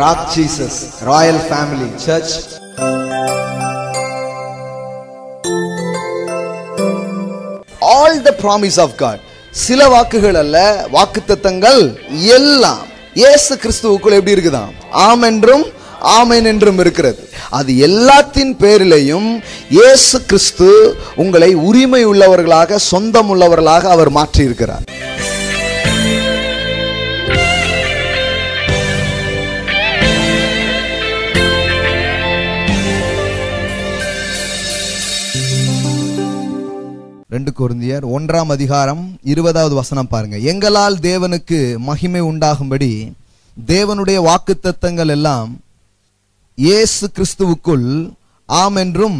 Rock Jesus royal family church all the promise of God சில வாக்குகள் அல்ல வாக்குத்தத்தங்கள் எல்லாம். இயேசு கிறிஸ்துவுக்குள் எப்படி இருக்குதாம்? ஆம் என்றும் ஆமேன் என்றும் இருக்கிறது. அது எல்லாத்தின் பேரிலையும் இயேசு கிறிஸ்து உங்களை உரிமை உள்ளவர்களாக சொந்தம் உள்ளவர்களாக அவர் மாற்றியிருக்கிறார். ரெண்டு குருந்தியர் ஒன்றாம் அதிகாரம் இருபதாவது வசனம் பாருங்க. எங்களால் தேவனுக்கு மகிமை உண்டாகும்படி தேவனுடைய வாக்குத்தத்தங்கள் எல்லாம் இயேசு கிறிஸ்துவுக்குள் ஆம் என்றும்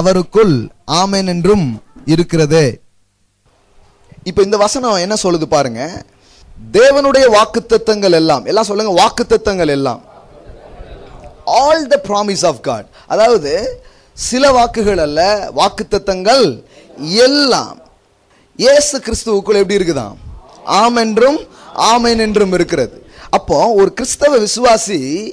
அவருக்குள் ஆமென் என்றும் இருக்கிறது. இப்ப இந்த வசனம் என்ன சொல்லுது பாருங்க. தேவனுடைய வாக்குத்தத்தங்கள் எல்லாம் எல்லாம் சொல்லுங்க வாக்குத்தத்தங்கள் எல்லாம். All the promise of God அதாவது சில வாக்குகள் அல்ல வாக்குத்தத்தங்கள் எல்லாம் இயேசு கிறிஸ்துவுக்குள் எப்படி இருக்குதாம்? ஆமென்றும் என்றும் என்றும் இருக்கிறது. அப்போ ஒரு கிறிஸ்தவ விசுவாசி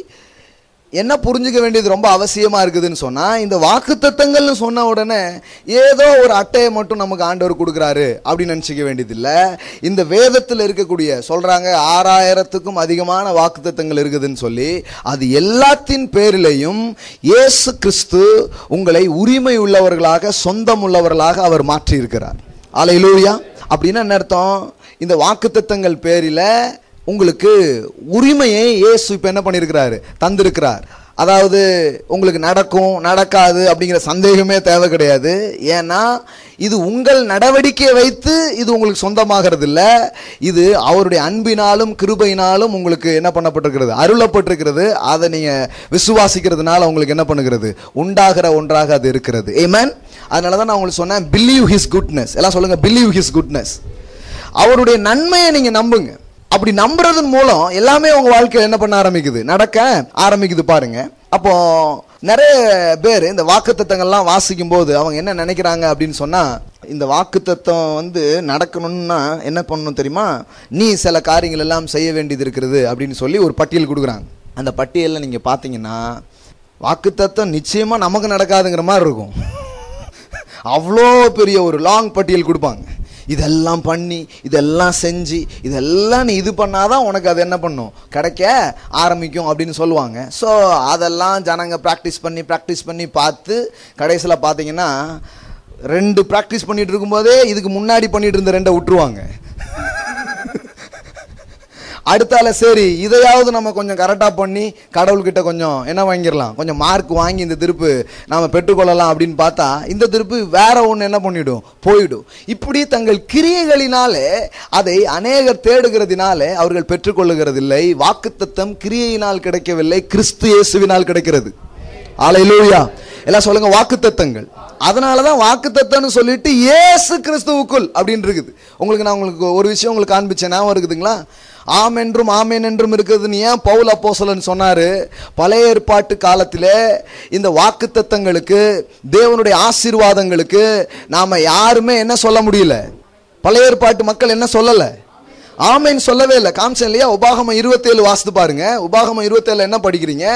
என்ன புரிஞ்சுக்க வேண்டியது ரொம்ப அவசியமா இருக்குதுன்னு சொன்னா இந்த வாக்குத்தத்தங்கள்னு சொன்ன உடனே ஏதோ ஒரு அட்டையை மட்டும் நமக்கு ஆண்டவர் கொடுக்குறாரு அப்படின்னு நினச்சிக்க வேண்டியதில்லை. இந்த வேதத்தில் இருக்கக்கூடிய சொல்றாங்க ஆறாயிரத்துக்கும் அதிகமான வாக்குத்தத்தங்கள் இருக்குதுன்னு சொல்லி அது எல்லாத்தின் பேரிலையும் இயேசு கிறிஸ்து உங்களை உரிமை உள்ளவர்களாக சொந்தம் உள்ளவர்களாக அவர் மாற்றி இருக்கிறார் அலையிலூயா. அப்படின்னா என்ன அர்த்தம்? இந்த வாக்குத்தத்தங்கள் பேரில் உங்களுக்கு உரிமையை இயேசு இப்போ என்ன பண்ணியிருக்கிறாரு? தந்திருக்கிறார். அதாவது உங்களுக்கு நடக்கும் நடக்காது அப்படிங்கிற சந்தேகமே தேவை கிடையாது. ஏன்னா இது உங்கள் நடவடிக்கையை வைத்து இது உங்களுக்கு சொந்தமாகிறது இல்லை இது அவருடைய அன்பினாலும் கிருபையினாலும் உங்களுக்கு என்ன பண்ணப்பட்டிருக்கிறது? அருளப்பட்டிருக்கிறது. அதை நீங்கள் விசுவாசிக்கிறதுனால உங்களுக்கு என்ன பண்ணுகிறது? உண்டாகிற ஒன்றாக அது இருக்கிறது. ஏமேன் அதனால தான் நான் உங்களுக்கு சொன்னேன் பிலீவ் ஹிஸ் குட்னஸ் எல்லாம் சொல்லுங்கள் பிலீவ் ஹிஸ் குட்னஸ் அவருடைய நன்மையை நீங்கள் நம்புங்க. அப்படி நம்புறதன் மூலம் எல்லாமே உங்க வாழ்க்கையில் என்ன பண்ண ஆரம்பிக்குது? நடக்க ஆரம்பிக்குது பாருங்க. அப்போ நிறைய பேர் இந்த வாக்குத்தத்தங்கள்லாம் வாசிக்கும் போது அவங்க என்ன நினைக்கிறாங்க அப்படின்னு சொன்னா இந்த வாக்குத்தத்தம் வந்து நடக்கணும்னா என்ன பண்ணணும் தெரியுமா? நீ சில காரியங்கள் எல்லாம் செய்ய வேண்டியது இருக்கிறது அப்படின்னு சொல்லி ஒரு பட்டியல் கொடுக்குறாங்க. அந்த பட்டியலில் நீங்க பார்த்தீங்கன்னா வாக்குத்தத்தம் நிச்சயமா நமக்கு நடக்காதுங்கிற மாதிரி இருக்கும். அவ்வளோ பெரிய ஒரு லாங் பட்டியல் கொடுப்பாங்க. இதெல்லாம் பண்ணி இதெல்லாம் செஞ்சு இதெல்லாம் நீ இது பண்ணாதான் உனக்கு அது என்ன பண்ணும்? கிடைக்க ஆரம்பிக்கும் அப்படின்னு சொல்லுவாங்க. ஸோ அதெல்லாம் ஜனங்க ப்ராக்டிஸ் பண்ணி ப்ராக்டிஸ் பண்ணி பார்த்து கடைசியில் பார்த்தீங்கன்னா ரெண்டு ப்ராக்டிஸ் பண்ணிகிட்டு இருக்கும்போதே இதுக்கு முன்னாடி பண்ணிகிட்டு இருந்த ரெண்டை விட்டுருவாங்க. அடுத்தால சரி இதையாவது நம்ம கொஞ்சம் கரெக்டாக பண்ணி கடவுள்கிட்ட கொஞ்சம் என்ன வாங்கிடலாம்? கொஞ்சம் மார்க் வாங்கி இந்த திருப்பு நாம் பெற்றுக்கொள்ளலாம் அப்படின்னு பார்த்தா இந்த திருப்பு வேற ஒன்று என்ன பண்ணிவிடும் போயிடும். இப்படி தங்கள் கிரியைகளினாலே அதை அநேகர் தேடுகிறதினாலே அவர்கள் பெற்றுக்கொள்ளுகிறதில்லை. வாக்குத்தத்தம் கிரியையினால் கிடைக்கவில்லை கிறிஸ்து இயேசுவினால் கிடைக்கிறது. ஆலையிலூயா எல்லாம் சொல்லுங்க வாக்குத்தத்தங்கள். அதனால தான் வாக்குத்தத்தம்னு சொல்லிட்டு இயேசு கிறிஸ்துவுக்குள் அப்படின்னு இருக்குது. உங்களுக்கு நான் உங்களுக்கு ஒரு விஷயம் உங்களுக்கு காண்பிச்சேன் ஞாபகம் இருக்குதுங்களா? ஆம் என்றும் ஆமேன் என்றும் இருக்குதுன்னு ஏன் பவுல் அப்போசலன் சொன்னார்? பழைய ஏற்பாட்டு காலத்தில் இந்த வாக்குத்தத்தங்களுக்கு தேவனுடைய ஆசீர்வாதங்களுக்கு நாம் யாருமே என்ன சொல்ல முடியல. பழைய ஏற்பாட்டு மக்கள் என்ன சொல்லலை? ஆமைன்னு சொல்லவே இல்லை. காமிச்சேன் இல்லையா? உபாகமம் இருபத்தேழு வாசித்து பாருங்க. உபாகமம் இருபத்தேழு என்ன படிக்கிறீங்க?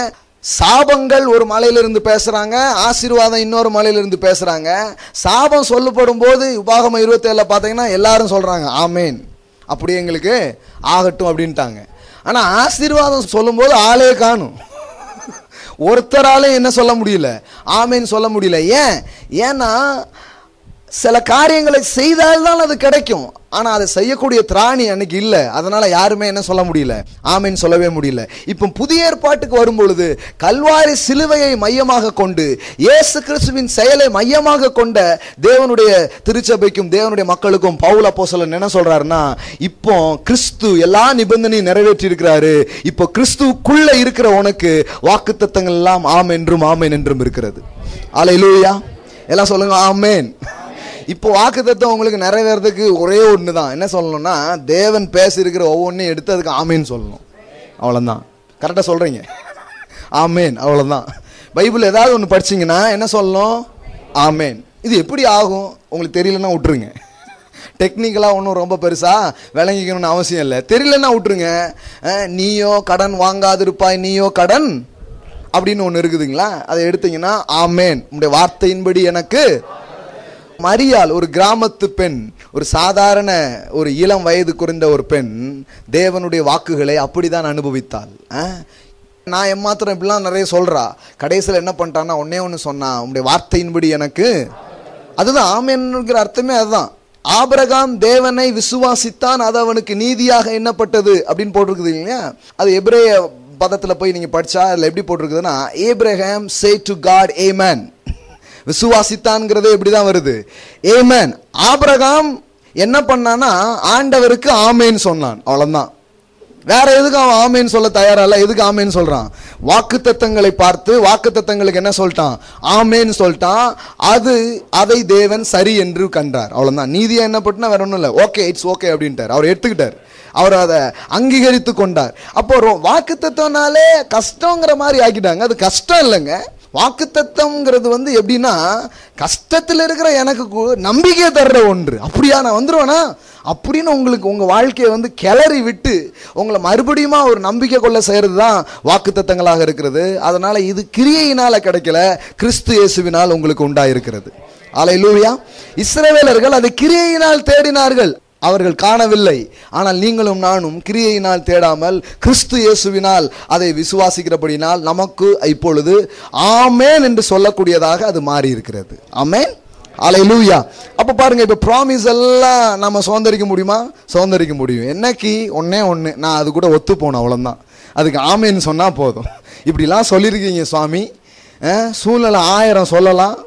சாபங்கள் ஒரு மலையிலிருந்து பேசுகிறாங்க ஆசீர்வாதம் இன்னொரு மலையிலிருந்து பேசுகிறாங்க சாபம் சொல்லப்படும் போது உபாகம இருபத்தேழில் பார்த்தீங்கன்னா எல்லாரும் சொல்கிறாங்க ஆமேன். அப்படி எங்களுக்கு ஆகட்டும் அப்படின்ட்டாங்க. ஆனால் ஆசீர்வாதம் சொல்லும்போது ஆளே காணும். ஒருத்தராலையும் என்ன சொல்ல முடியல? ஆமேன்னு சொல்ல முடியல. ஏன்? ஏன்னா சில காரியங்களை செய்தால்தான் அது கிடைக்கும். ஆனா அதை செய்யக்கூடிய திராணி அன்னைக்கு இல்லை. அதனால யாருமே என்ன சொல்ல முடியல. ஆமைன்னு சொல்லவே முடியல. இப்போ புதிய ஏற்பாட்டுக்கு வரும்பொழுது கல்வாரி சிலுவையை மையமாக கொண்டு இயேசு கிறிஸ்துவின் செயலை மையமாக கொண்ட தேவனுடைய திருச்சபைக்கும் தேவனுடைய மக்களுக்கும் பவுல அப்போஸ்தலன் என்ன சொல்றாருன்னா இப்போ கிறிஸ்து எல்லா நிபந்தனையும் நிறைவேற்றி இருக்கிறாரு இப்போ கிறிஸ்துவுக்குள்ள இருக்கிற உனக்கு வாக்குத்தத்தங்கள் எல்லாம் ஆம் என்றும் ஆமேன் என்றும் இருக்கிறது. அலையிலூயா எல்லாம் சொல்லுங்க ஆமேன். இப்போ வாக்குத்தத்தம் உங்களுக்கு நிறைவேறதுக்கு ஒரே ஒன்று தான் என்ன சொல்லணும்னா தேவன் பேசியிருக்கிற ஒவ்வொன்றையும் எடுத்து அதுக்கு ஆமேன்னு சொல்லணும். அவ்வளோதான் கரெக்டாக சொல்கிறீங்க ஆமேன். அவ்வளோதான் பைபிள் ஏதாவது ஒன்று படிச்சிங்கன்னா என்ன சொல்லணும்? ஆமேன். இது எப்படி ஆகும்? உங்களுக்கு தெரியலன்னா விட்டுருங்க. டெக்னிக்கலாக ஒன்றும் ரொம்ப பெருசாக விளங்கிக்கணும்னு அவசியம் இல்லை. தெரியலன்னா விட்டுருங்க. நீயோ கடன் வாங்காதிருப்பாய் நீயோ கடன் அப்படின்னு ஒன்று இருக்குதுங்களா? அதை எடுத்தீங்கன்னா ஆமேன். உங்களுடைய வார்த்தையின்படி எனக்கு மரியாள் ஒரு கிராமத்து பெண் ஒரு சாதாரண ஒரு இளம் வயது குறைந்த ஒரு பெண் தேவனுடைய வாக்குகளை அப்படிதான் அனுபவித்தாள். ஆ? நான் எம்மாத்திரம் இப்படிலாம் நிறைய சொல்கிறா கடைசியில் என்ன பண்ணிட்டான்னா ஒன்னே ஒன்று சொன்னா உங்களுடைய வார்த்தையின்படி எனக்கு. அதுதான் ஆமேன்ங்கிற அர்த்தமே அதுதான். ஆபிரகாம் தேவனை விசுவாசித்தான் அது அவனுக்கு நீதியாக எண்ணப்பட்டது அப்படின்னு போட்டிருக்குது இல்லையா? அது எபிரேய பதத்தில் போய் நீங்கள் படித்தா அதில் எப்படி போட்டிருக்குதுன்னா Abraham say to God amen விசுவாசித்தான்ங்கிறதே இப்படிதான் வருது. ஏமேன் ஆபிரகாம் என்ன பண்ணானா ஆண்டவருக்கு ஆமேன்னு சொன்னான். அவ்வளோதான் வேற எதுக்கு அவன் ஆமேன்னு சொல்ல தயாரா இல்லை எதுக்கு ஆமேன்னு சொல்றான்? வாக்கு தத்தங்களை பார்த்து வாக்கு தத்தங்களுக்கு என்ன சொல்லிட்டான்? ஆமேன்னு சொல்லிட்டான். அது அதை தேவன் சரி என்று கண்டார். அவ்வளவுதான். நீதியா என்ன பண்ணா வேற ஒன்றும் இல்லை. ஓகே இட்ஸ் ஓகே அப்படின்ட்டார். அவர் எடுத்துக்கிட்டார். அவர் அதை அங்கீகரித்து கொண்டார். அப்போ வாக்கு தத்துவனாலே கஷ்டங்கிற மாதிரி ஆக்கிட்டாங்க. அது கஷ்டம் இல்லைங்க. வாக்கு தத்தம்ங்கிறது வந்து எப்படின்னா கஷ்டத்தில் இருக்கிற எனக்கு நம்பிக்கையை தர்ற ஒன்று. அப்படியா நான் வந்துடுவேனா அப்படின்னு உங்களுக்கு உங்கள் வாழ்க்கையை வந்து கிளறி விட்டு உங்களை மறுபடியுமா ஒரு நம்பிக்கை கொள்ள செய்கிறது தான் வாக்கு தத்தங்களாக இருக்கிறது. அதனால் இது கிரியையினால் கிடைக்கல கிறிஸ்து இயேசுவினால் உங்களுக்கு உண்டாயிருக்கிறது. லூவியா இஸ்ரவேலர்கள் அதை கிரியையினால் தேடினார்கள். அவர்கள் காணவில்லை. ஆனால் நீங்களும் நானும் கிரியையினால் தேடாமல் கிறிஸ்து இயேசுவினால் அதை விசுவாசிக்கிறபடினால் நமக்கு இப்பொழுது ஆமேன் என்று சொல்லக்கூடியதாக அது மாறி இருக்கிறது ஆமேன்? லூவியா அப்போ பாருங்கள் இப்போ ப்ராமிஸ் எல்லாம் நம்ம சுதந்திரிக்க முடியுமா? சுதந்திரிக்க முடியும். என்னைக்கு? ஒன்றே ஒன்று நான் அது கூட ஒத்து போனேன் அவ்வளோதான் அதுக்கு ஆமேன்னு சொன்னால் போதும். இப்படிலாம் சொல்லியிருக்கீங்க சுவாமி. சூழ்நிலை ஆயிரம் சொல்லலாம்.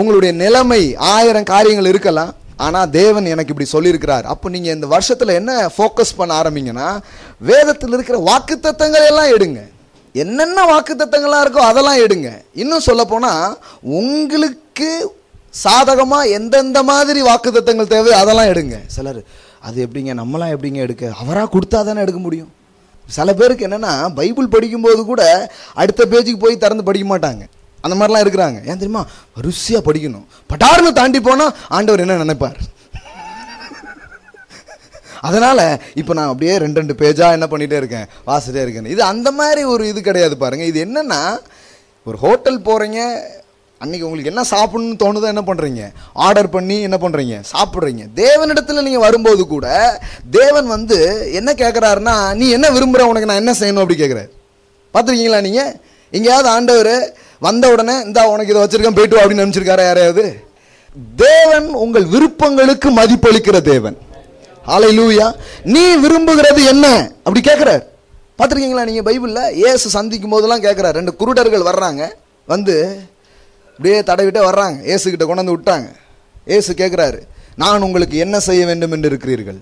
உங்களுடைய நிலைமை ஆயிரம் காரியங்கள் இருக்கலாம். ஆனால் தேவன் எனக்கு இப்படி சொல்லியிருக்கிறார். அப்போ நீங்கள் இந்த வருஷத்தில் என்ன ஃபோக்கஸ் பண்ண ஆரம்பிங்கன்னா வேதத்தில் இருக்கிற வாக்குத்தத்தங்கள் எல்லாம் எடுங்க. என்னென்ன வாக்குத்தத்தங்கள்லாம் இருக்கோ அதெல்லாம் எடுங்க. இன்னும் சொல்லப்போனால் உங்களுக்கு சாதகமாக எந்தெந்த மாதிரி வாக்குத்தத்தங்கள் தேவை அதெல்லாம் எடுங்க. சிலர் அது எப்படிங்க? நம்மளாம் எப்படிங்க எடுக்க? அவராக கொடுத்தா தானே எடுக்க முடியும்? சில பேருக்கு என்னென்னா பைபிள் படிக்கும்போது கூட அடுத்த பேஜுக்கு போய் திறந்து படிக்க மாட்டாங்க. அந்த மாதிரிலாம் இருக்கிறாங்க. ஏன் தெரியுமா? ருசியாக படிக்கணும். பட்டார்னு தாண்டி போனால் ஆண்டவர் என்ன நினைப்பார்? அதனால் இப்போ நான் அப்படியே ரெண்டு ரெண்டு பேஜாக என்ன பண்ணிகிட்டே இருக்கேன். வாசிட்டே இருக்கேன். இது அந்த மாதிரி ஒரு இது கிடையாது பாருங்கள் இது என்னென்னா ஒரு ஹோட்டல் போகிறீங்க அன்றைக்கி உங்களுக்கு என்ன சாப்பிட்ணுன்னு தோணுதோ என்ன பண்ணுறீங்க ஆர்டர் பண்ணி என்ன பண்ணுறீங்க சாப்பிட்றீங்க. தேவனிடத்தில் நீங்கள் வரும்போது கூட தேவன் வந்து என்ன கேட்குறாருன்னா நீ என்ன விரும்புகிற உனக்கு நான் என்ன செய்யணும்? அப்படி கேட்குறாரு பார்த்துருக்கீங்களா நீங்கள் எங்கேயாவது ஆண்டவர் வந்த உடனே இந்தா உனக்கு இதை வச்சிருக்கேன் போயிட்டு அப்படின்னு நினைச்சிருக்காரா யாரையாவது? தேவன் உங்கள் விருப்பங்களுக்கு மதிப்பளிக்கிற தேவன். ஆலை லூயா நீ விரும்புகிறது என்ன? அப்படி கேட்கிறார் பார்த்துருக்கீங்களா நீங்கள் பைபிளில்? ஏசு சந்திக்கும் போதெல்லாம் கேட்குறாரு ரெண்டு குருடர்கள் வர்றாங்க. வந்து அப்படியே தடவிட்டே வர்றாங்க. ஏசுக்கிட்ட கொண்டாந்து விட்டாங்க. ஏசு கேட்குறாரு நான் உங்களுக்கு என்ன செய்ய வேண்டும் என்று இருக்கிறீர்கள்?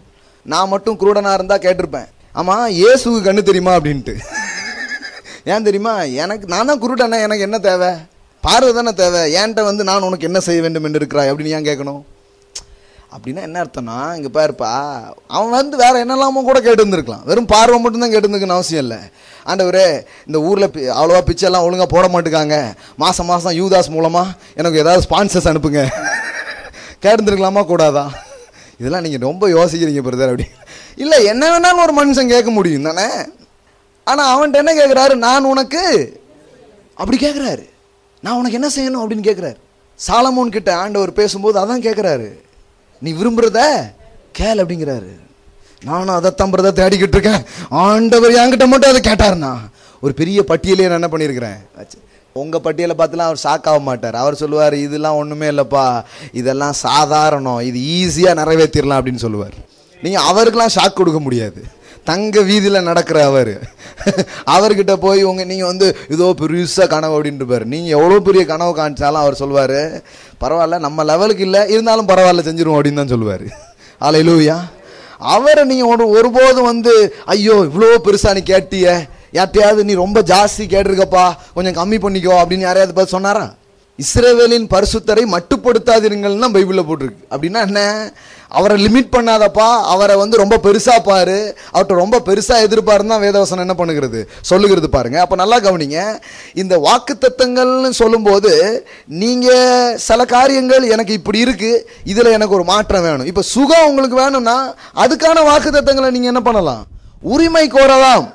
நான் மட்டும் குருடனாக இருந்தால் கேட்டிருப்பேன். ஆமாம் இயேசுக்கு கண்ணு தெரியுமா? அப்படின்ட்டு. ஏன் தெரியுமா? எனக்கு நான் தான் குருடனா எனக்கு என்ன தேவை? பார்வை தானே தேவை. ஏன்ட்ட வந்து நான் உனக்கு என்ன செய்ய வேண்டும் என்று இருக்கிறாய் அப்படின்னு ஏன் கேட்கணும்? அப்படின்னா என்ன அர்த்தம்னா இங்கே பாருப்பா அவன் வந்து வேறு என்னெல்லாமோ கூட கேட்டு இருந்திருக்கலாம் வெறும் பார்வை மட்டும்தான் கேட்டு இருந்துக்கணும் அவசியம் இல்லை. ஆண்டவரே இந்த ஊரில் பி- அவ்வளவா பிச்சை ஒழுங்காக போட மாட்டுக்காங்க. மாதம் மாதம் யூதாஸ் மூலமாக எனக்கு ஏதாவது ஸ்பான்சர்ஸ் அனுப்புங்க. கேட்டுருந்துருக்கலாமா கூடாதா? இதெல்லாம் நீங்கள் ரொம்ப யோசிக்கிறீங்க பிரதர் அப்படி. இல்லை என்ன வேணாலும் ஒரு மனுஷன் கேட்க முடியும் தானே? ஆனால் அவன்கிட்ட என்ன கேட்குறாரு நான் உனக்கு அப்படி கேட்குறாரு நான் உனக்கு என்ன செய்யணும் அப்படின்னு கேட்குறாரு சாலமோன் கிட்ட ஆண்டவர் பேசும்போது அதான் கேட்குறாரு நீ விரும்புகிறத கேள் அப்படிங்கிறாரு. நானும் அதைத்தான் பிரதர் தேடிக்கிட்டு இருக்கேன். ஆண்டவர் என்கிட்ட மட்டும் அதை கேட்டாருண்ணா. ஒரு பெரிய பட்டியலே நான் என்ன பண்ணியிருக்கிறேன்? உங்கள் பட்டியலை பார்த்துலாம் அவர் ஷாக் ஆக மாட்டார். அவர் சொல்லுவார் இதெல்லாம் ஒன்றுமே இல்லைப்பா. இதெல்லாம் சாதாரணம். இது ஈஸியாக நிறைவேற்றிடலாம் அப்படின்னு சொல்லுவார். நீங்கள் அவருக்கெல்லாம் ஷாக் கொடுக்க முடியாது. தங்க வீதியில் நடக்கிற அவர். அவர்கிட்ட போய் உங்கள் நீங்கள் வந்து இதோ பெருசாக கனவு அப்படின்ட்டு பாரு. எவ்வளோ பெரிய கனவு காமிச்சாலும் அவர் சொல்வார் பரவாயில்ல நம்ம லெவலுக்கு இல்லை இருந்தாலும் பரவாயில்ல செஞ்சிருவோம் அப்படின்னு தான் சொல்லுவார் ஆலை ஆலையிலூயா அவரை நீங்கள் ஒரு ஒருபோதும் வந்து ஐயோ இவ்வளோ பெருசாக நீ கேட்டிய. யார்ட்டையாவது நீ ரொம்ப ஜாஸ்தி கேட்டிருக்கப்பா. கொஞ்சம் கம்மி பண்ணிக்கோ அப்படின்னு யாரையாவது பார்த்து சொன்னாரா? இஸ்ரேவேலின் பரிசுத்தரை மட்டுப்படுத்தாதீர்கள் தான் பைபிளில் போட்டிருக்கு. அப்படின்னா என்ன? அவரை லிமிட் பண்ணாதப்பா அவரை வந்து ரொம்ப பெருசாக பாரு அவர்கிட்ட ரொம்ப பெருசாக எதிர்பாருன்னு தான் வேதவசனம் என்ன பண்ணுகிறது? சொல்லுகிறது பாருங்க. அப்போ நல்லா கவனிங்க. இந்த வாக்கு தத்தங்கள்னு சொல்லும்போது நீங்கள் சில காரியங்கள் எனக்கு இப்படி இருக்குது இதில் எனக்கு ஒரு மாற்றம் வேணும். இப்போ சுகம் உங்களுக்கு வேணும்னா அதுக்கான வாக்கு தத்தங்களை நீங்கள் என்ன பண்ணலாம்? உரிமை கோரலாம்.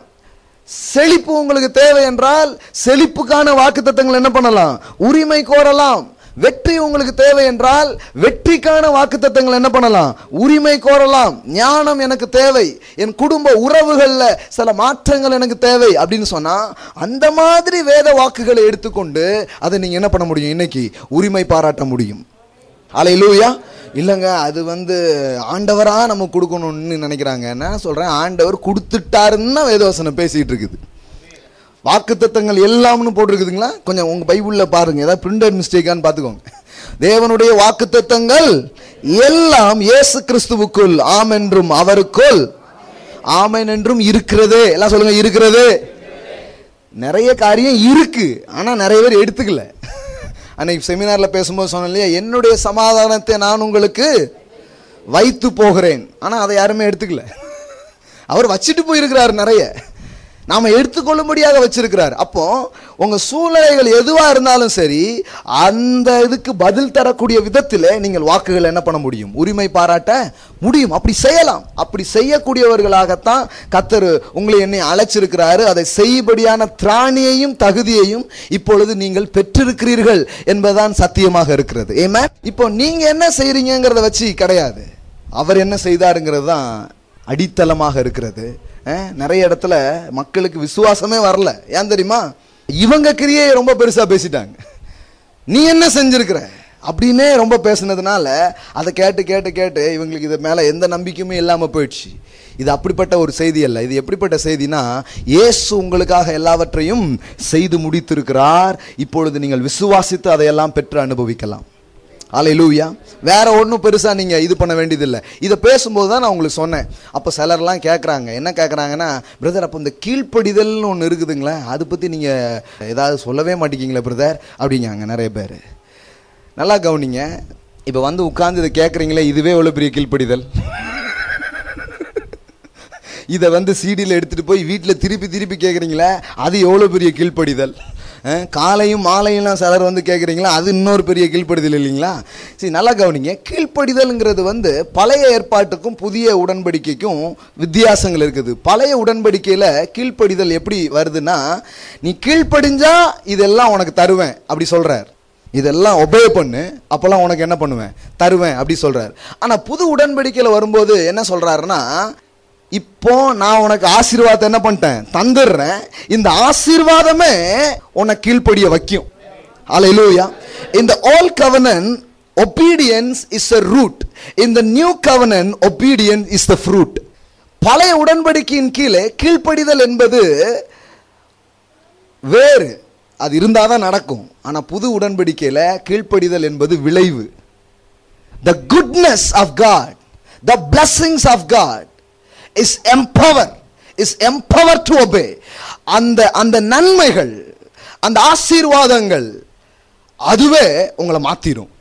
செழிப்பு உங்களுக்கு தேவை என்றால் செழிப்புக்கான வாக்குத்தத்தங்கள் என்ன பண்ணலாம்? உரிமை கோரலாம். வெற்றி உங்களுக்கு தேவை என்றால் வெற்றிக்கான வாக்குத்தத்தங்கள் என்ன பண்ணலாம்? உரிமை கோரலாம். ஞானம் எனக்கு தேவை. என் குடும்ப உறவுகளில் சில மாற்றங்கள் எனக்கு தேவை அப்படின்னு சொன்னால் அந்த மாதிரி வேத வாக்குகளை எடுத்துக்கொண்டு அதை நீங்கள் என்ன பண்ண முடியும்? இன்னைக்கு உரிமை பாராட்ட முடியும். அலையிலூயா இல்லைங்க அது வந்து ஆண்டவராக நம்ம கொடுக்கணும்னு நினைக்கிறாங்க. நான் சொல்கிறேன் ஆண்டவர் கொடுத்துட்டாருன்னு வேதவசனம் பேசிகிட்டு இருக்குது. வாக்குத்தத்தங்கள் எல்லாம்னு போட்டிருக்குதுங்களா? கொஞ்சம் உங்கள் பைபிளில் பாருங்கள் ஏதாவது பிரிண்டட் மிஸ்டேக்கான்னு பார்த்துக்கோங்க. தேவனுடைய வாக்குத்தத்தங்கள் எல்லாம் இயேசு கிறிஸ்துவுக்குள் ஆம் என்றும் அவருக்குள். ஆமன் என்றும் இருக்கிறது. எல்லாம் சொல்லுங்க இருக்கிறது. நிறைய காரியம் இருக்கு. ஆனால் நிறைய பேர் எடுத்துக்கல. அன்னைக்கு செமினாரில் பேசும்போது சொன்னேன் இல்லையா என்னுடைய சமாதானத்தை நான் உங்களுக்கு வைத்து போகிறேன். ஆனால் அதை யாருமே எடுத்துக்கல. அவர் வச்சுட்டு போயிருக்கிறார் நிறைய. நாம் எடுத்துக்கொள்ளும்படியாக வச்சிருக்கிறார். அப்போ உங்கள் சூழ்நிலைகள் எதுவாக இருந்தாலும் சரி அந்த இதுக்கு பதில் தரக்கூடிய விதத்தில் நீங்கள் வாக்குகள் என்ன பண்ண முடியும்? உரிமை பாராட்ட முடியும். அப்படி செய்யலாம். அப்படி செய்யக்கூடியவர்களாகத்தான் கத்தர் உங்களை என்னை அழைச்சிருக்கிறாரு. அதை செய்யும்படியான திராணியையும் தகுதியையும் இப்பொழுது நீங்கள் பெற்றிருக்கிறீர்கள் என்பதுதான் சத்தியமாக இருக்கிறது. ஏமா இப்போ நீங்கள் என்ன செய்கிறீங்கிறத வச்சு கிடையாது. அவர் என்ன செய்தாருங்கிறது தான் அடித்தளமாக இருக்கிறது. நிறைய இடத்துல மக்களுக்கு விசுவாசமே வரல. ஏன் தெரியுமா? இவங்க கிரியை ரொம்ப பெருசாக பேசிட்டாங்க. நீ என்ன செஞ்சிருக்கிற? அப்படின்னே ரொம்ப பேசுனதுனால அதை கேட்டு கேட்டு கேட்டு இவங்களுக்கு இது மேலே எந்த நம்பிக்கையுமே இல்லாமல் போயிடுச்சு. இது அப்படிப்பட்ட ஒரு செய்தி அல்ல. இது எப்படிப்பட்ட செய்தினா இயேசு உங்களுக்காக எல்லாவற்றையும் செய்து முடித்திருக்கிறார். இப்பொழுது நீங்கள் விசுவாசித்து அதையெல்லாம் பெற்று அனுபவிக்கலாம். அலையிலூயா வேற ஒன்றும் பெருசாக நீங்கள் இது பண்ண வேண்டியதில்லை. இதை பேசும்போது தான் நான் உங்களுக்கு சொன்னேன். அப்போ சிலர்லாம் கேட்குறாங்க என்ன கேட்குறாங்கன்னா பிரதர் அப்போ இந்த கீழ்ப்படிதல்னு ஒன்று இருக்குதுங்களே அதை பற்றி நீங்கள் ஏதாவது சொல்லவே மாட்டேங்கிங்களே பிரதர் அப்படிங்காங்க நிறைய பேர். நல்லா கவனிங்க. இப்போ வந்து உட்காந்து இதை கேட்குறீங்களே இதுவே எவ்வளோ பெரிய கீழ்ப்படிதல்? இதை வந்து சீடியில் எடுத்துகிட்டு போய் வீட்டில் திருப்பி திருப்பி கேட்குறீங்களே அது எவ்வளோ பெரிய கீழ்ப்படிதல்? காலையும் மாலையும்லாம் சிலர் வந்து கேட்குறீங்களா அது இன்னொரு பெரிய கீழ்ப்படிதல் இல்லைங்களா? சரி நல்லா கவனிங்க. கீழ்ப்படிதல்ங்கிறது வந்து பழைய ஏற்பாட்டுக்கும் புதிய உடன்படிக்கைக்கும் வித்தியாசங்கள் இருக்குது. பழைய உடன்படிக்கையில் கீழ்ப்படிதல் எப்படி வருதுன்னா நீ கீழ்ப்படிஞ்சா இதெல்லாம் உனக்கு தருவேன் அப்படி சொல்கிறார் இதெல்லாம் ஒபே பண்ணு அப்போல்லாம் உனக்கு என்ன பண்ணுவேன்? தருவேன் அப்படி சொல்கிறார் ஆனால் புது உடன்படிக்கையில் வரும்போது என்ன சொல்கிறாருன்னா இப்போ நான் உனக்கு ஆசீர்வாதம் என்ன பண்ணிட்டேன்? தந்துடுறேன். இந்த ஆசீர்வாதமே உன்னை கீழ்ப்படிய வைக்கும். அலையிலூயா இந்த old covenant obedience is a root இந்த new covenant new is the fruit பழைய உடன்படிக்கையின் கீழே கீழ்ப்படிதல் என்பது வேறு. அது இருந்தால் தான் நடக்கும். ஆனால் புது உடன்படிக்கையில் கீழ்ப்படிதல் என்பது விளைவு. The goodness of God the blessings of God is empower is empower to obey அந்த அந்த நன்மைகள் அந்த ஆசீர்வாதங்கள் அதுவே உங்களை மாத்திரும்.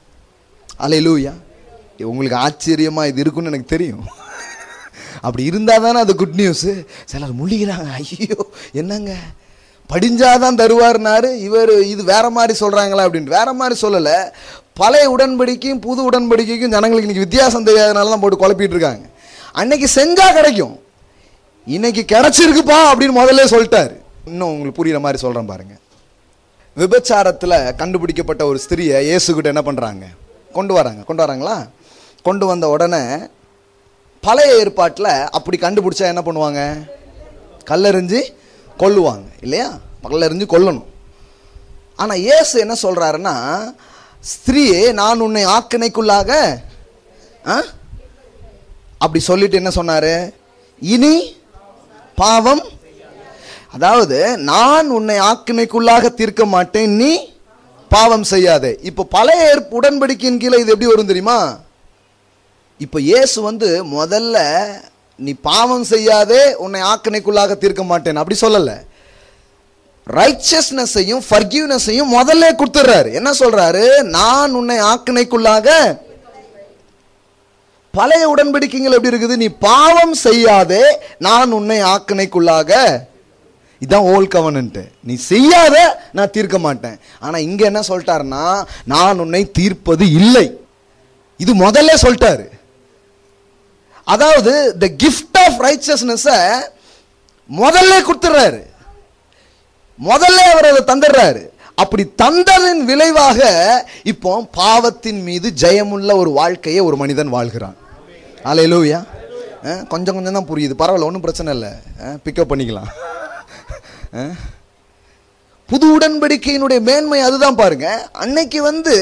லூயா உங்களுக்கு ஆச்சரியமா இது இருக்குன்னு எனக்கு தெரியும். அப்படி இருந்தால் தானே அது குட் நியூஸ் சிலர் முழிக்கிறாங்க ஐயோ என்னங்க? படிஞ்சாதான் தருவார்னாரு இவர் இது வேற மாதிரி சொல்கிறாங்களா அப்படின்ட்டு. வேற மாதிரி சொல்லலை. பழைய உடன்படிக்கையும் புது உடன்படிக்கைக்கும் ஜனங்களுக்கு இன்னைக்கு வித்தியாசம் தெரியாதனால தான் போட்டு குழப்பிட்டு இருக்காங்க. அன்னைக்கு செஞ்சா கிடைக்கும். இன்னைக்கு கிடைச்சிருக்குப்பா அப்படின்னு முதல்ல சொல்லிட்டாரு. இன்னும் உங்களுக்கு புரியுற மாதிரி சொல்றேன் பாருங்க. விபச்சாரத்தில் கண்டுபிடிக்கப்பட்ட ஒரு ஸ்திரியை இயேசுகிட்ட என்ன பண்ணுறாங்க கொண்டு வராங்க. கொண்டு வராங்களா? கொண்டு வந்த உடனே பழைய ஏற்பாட்டில் அப்படி கண்டுபிடிச்சா என்ன பண்ணுவாங்க? கல்லெறிஞ்சு கொல்லுவாங்க. இல்லையா? கல்லெறிஞ்சு கொல்லணும். ஆனால் இயேசு என்ன சொல்கிறாருன்னா ஸ்திரீயே நான் உன்னை ஆக்கினைக்குள்ளாக ஆ? அப்படி சொல்லிட்டு என்ன சொன்னாரு? இனி பாவம். அதாவது நான் உன்னை ஆக்கினைக்குள்ளாக தீர்க்க மாட்டேன் நீ பாவம் செய்யாதே. இப்போ பழைய உடன்படிக்கையின் கீழே இது எப்படி வரும் தெரியுமா? இப்போ இயேசு வந்து முதல்ல நீ பாவம் செய்யாதே உன்னை ஆக்கினைக்குள்ளாக தீர்க்க மாட்டேன். அப்படி சொல்லல. ரைச்சஸ்னஸையும் ஃபர்கியூனஸையும் முதல்ல கொடுத்துட்றாரு. என்ன சொல்றாரு? நான் உன்னை ஆக்கினைக்குள்ளாக பழைய உடன்படிக்கைகள் எப்படி இருக்குது? நீ பாவம் செய்யாதே நான் உன்னை ஆக்கினைக்குள்ளாக. இதான் ஓல் கவனன்ட்டு நீ செய்யாத நான் தீர்க்க மாட்டேன். ஆனால் இங்கே என்ன சொல்லிட்டாருன்னா நான் உன்னை தீர்ப்பது இல்லை. இது முதல்ல சொல்லிட்டாரு. அதாவது த கிஃப்ட் ஆஃப் ரைச்சஸ்னஸை முதல்ல கொடுத்துட்றாரு முதல்ல அவர் அதை தந்துடுறாரு அப்படி தந்ததின் விளைவாக இப்போ பாவத்தின் மீது ஜெயமுள்ள ஒரு வாழ்க்கையை ஒரு மனிதன் வாழ்கிறான். அலையலூவியா eh, கொஞ்சம் கொஞ்சம் தான் புரியுது. பரவாயில்ல ஒன்றும் பிரச்சனை இல்லை. பிக்கப் eh, பண்ணிக்கலாம். Eh, புது உடன்படிக்கையினுடைய மேன்மை அதுதான் பாருங்க. அன்னைக்கு வந்து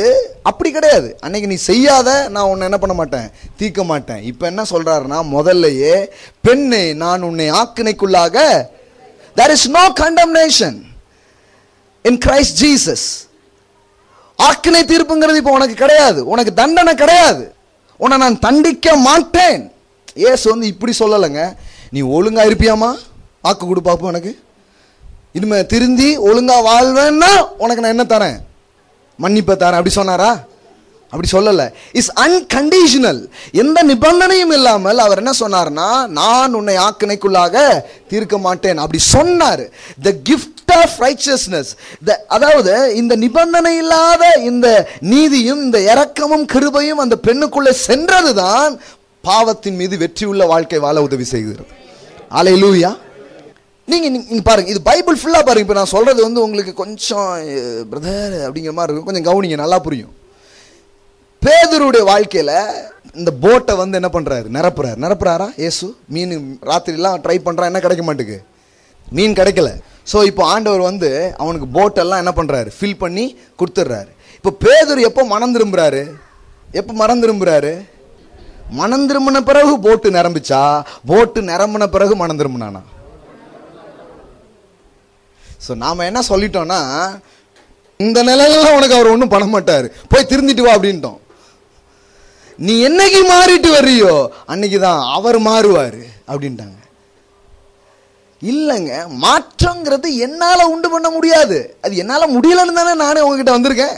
அப்படி கிடையாது. அன்னைக்கு நீ செய்யாத நான் உன்னை என்ன பண்ண மாட்டேன்? தீர்க்க மாட்டேன். இப்போ என்ன சொல்றாருன்னா முதல்லயே பெண்ணே நான் உன்னை ஆக்கினைக்குள்ளாக there is no condemnation in Christ Jesus ஆக்கினை தீர்ப்புங்கிறது இப்போ உனக்கு கிடையாது. உனக்கு தண்டனை கிடையாது. உன்னை நான் தண்டிக்க மாட்டேன். ஏசு வந்து இப்படி சொல்லலைங்க. நீ ஒழுங்கா இருப்பியாமா ஆக்கு கொடு பார்ப்போம் எனக்கு. இனிமே திருந்தி ஒழுங்காக வாழ்வேன்னா உனக்கு நான் என்ன தரேன்? மன்னிப்பை தரேன். அப்படி சொன்னாரா? அப்படி சொல்லலை. இஸ் அன்கண்டிஷனல் எந்த நிபந்தனையும் இல்லாமல் அவர் என்ன சொன்னார்னா நான் உன்னை ஆக்கினைக்குள்ளாக தீர்க்க மாட்டேன். அப்படி சொன்னார். த கிஃப்ட் ஆஃப் ரைச்சஸ்னஸ் அதாவது இந்த நிபந்தனை இல்லாத இந்த நீதியும் இந்த இறக்கமும் கிருபையும் அந்த பெண்ணுக்குள்ளே சென்றதுதான் பாவத்தின் மீது வெற்றியுள்ள வாழ்க்கை வாழ உதவி செய்கிறது. அலை லூயா நீங்க நீங்க பாருங்க இது பைபிள் ஃபுல்லா பாருங்க. இப்போ நான் சொல்றது வந்து உங்களுக்கு கொஞ்சம் பிரதர் அப்படிங்கிற மாதிரி இருக்கும். கொஞ்சம் கவனிங்க நல்லா புரியும். பேதருடைய வாழ்க்கையில் இந்த போட்டை வந்து என்ன பண்ணுறாரு நிரப்புறாரு. நிரப்புறாரா? ஏசு மீன் ராத்திரிலாம் ட்ரை பண்ணுறான் என்ன கிடைக்க மாட்டேங்குது மீன் கிடைக்கல. ஸோ இப்போ ஆண்டவர் வந்து அவனுக்கு போட்டெல்லாம் என்ன பண்ணுறாரு ஃபில் பண்ணி கொடுத்துட்றாரு. இப்போ பேதர் எப்போ மனம் திரும்புறாரு? எப்போ மனம் திரும்புறாரு? மனம் திரும்பின பிறகு போட்டு நிரம்பிச்சா போட்டு நிரம்பின பிறகு மனம் திரும்பினானா? ஸோ நாம் என்ன சொல்லிட்டோம்னா இந்த நிலையிலலாம் உனக்கு அவர் ஒன்றும் பண்ண மாட்டார். போய் திருந்திட்டு வா அப்படின்ட்டோம். நீ என்னைக்கு மாறிட்டு வர்றியோ அன்னைக்கு தான் அவர் மாறுவார் அப்படின்ட்டாங்க. இல்லைங்க மாற்றங்கிறது என்னால் உண்டு பண்ண முடியாது. அது என்னால் முடியலன்னு தானே நானே உங்ககிட்ட வந்திருக்கேன்.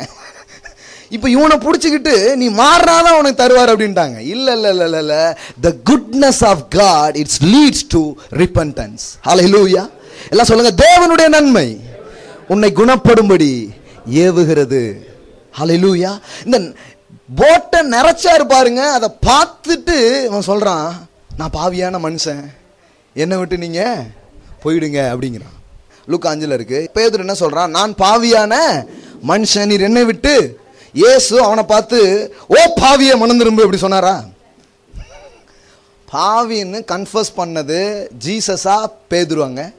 இப்போ இவனை பிடிச்சிக்கிட்டு நீ மாறினாதான் உனக்கு தருவார் அப்படின்ட்டாங்க. இல்லை இல்லை இல்லை இல்லை the goodness of God it's leads to repentance ஹalleluya எல்லாம் சொல்லுங்க தேவனுடைய நன்மை உன்னை குணப்படும்படி ஏவுகிறது. ஹalleluya இந்த போட்டை நிறைச்சாரு பாருங்க அதை பார்த்துட்டு அவன் சொல்கிறான் நான் பாவியான மனுஷன். என்னை விட்டு நீங்கள் போயிடுங்க அப்படிங்கிறான். லுக்கு அஞ்சில் இருக்குது பேதர் என்ன சொல்கிறான் நான் பாவியான மனுஷன் நீர் என்னை விட்டு இயேசு அவனை பார்த்து ஓ பாவியை மனம் இப்படி சொன்னாரா? பாவின்னு கன்ஃபர்ஸ் பண்ணது ஜீசஸாக பேதுருவாங்க.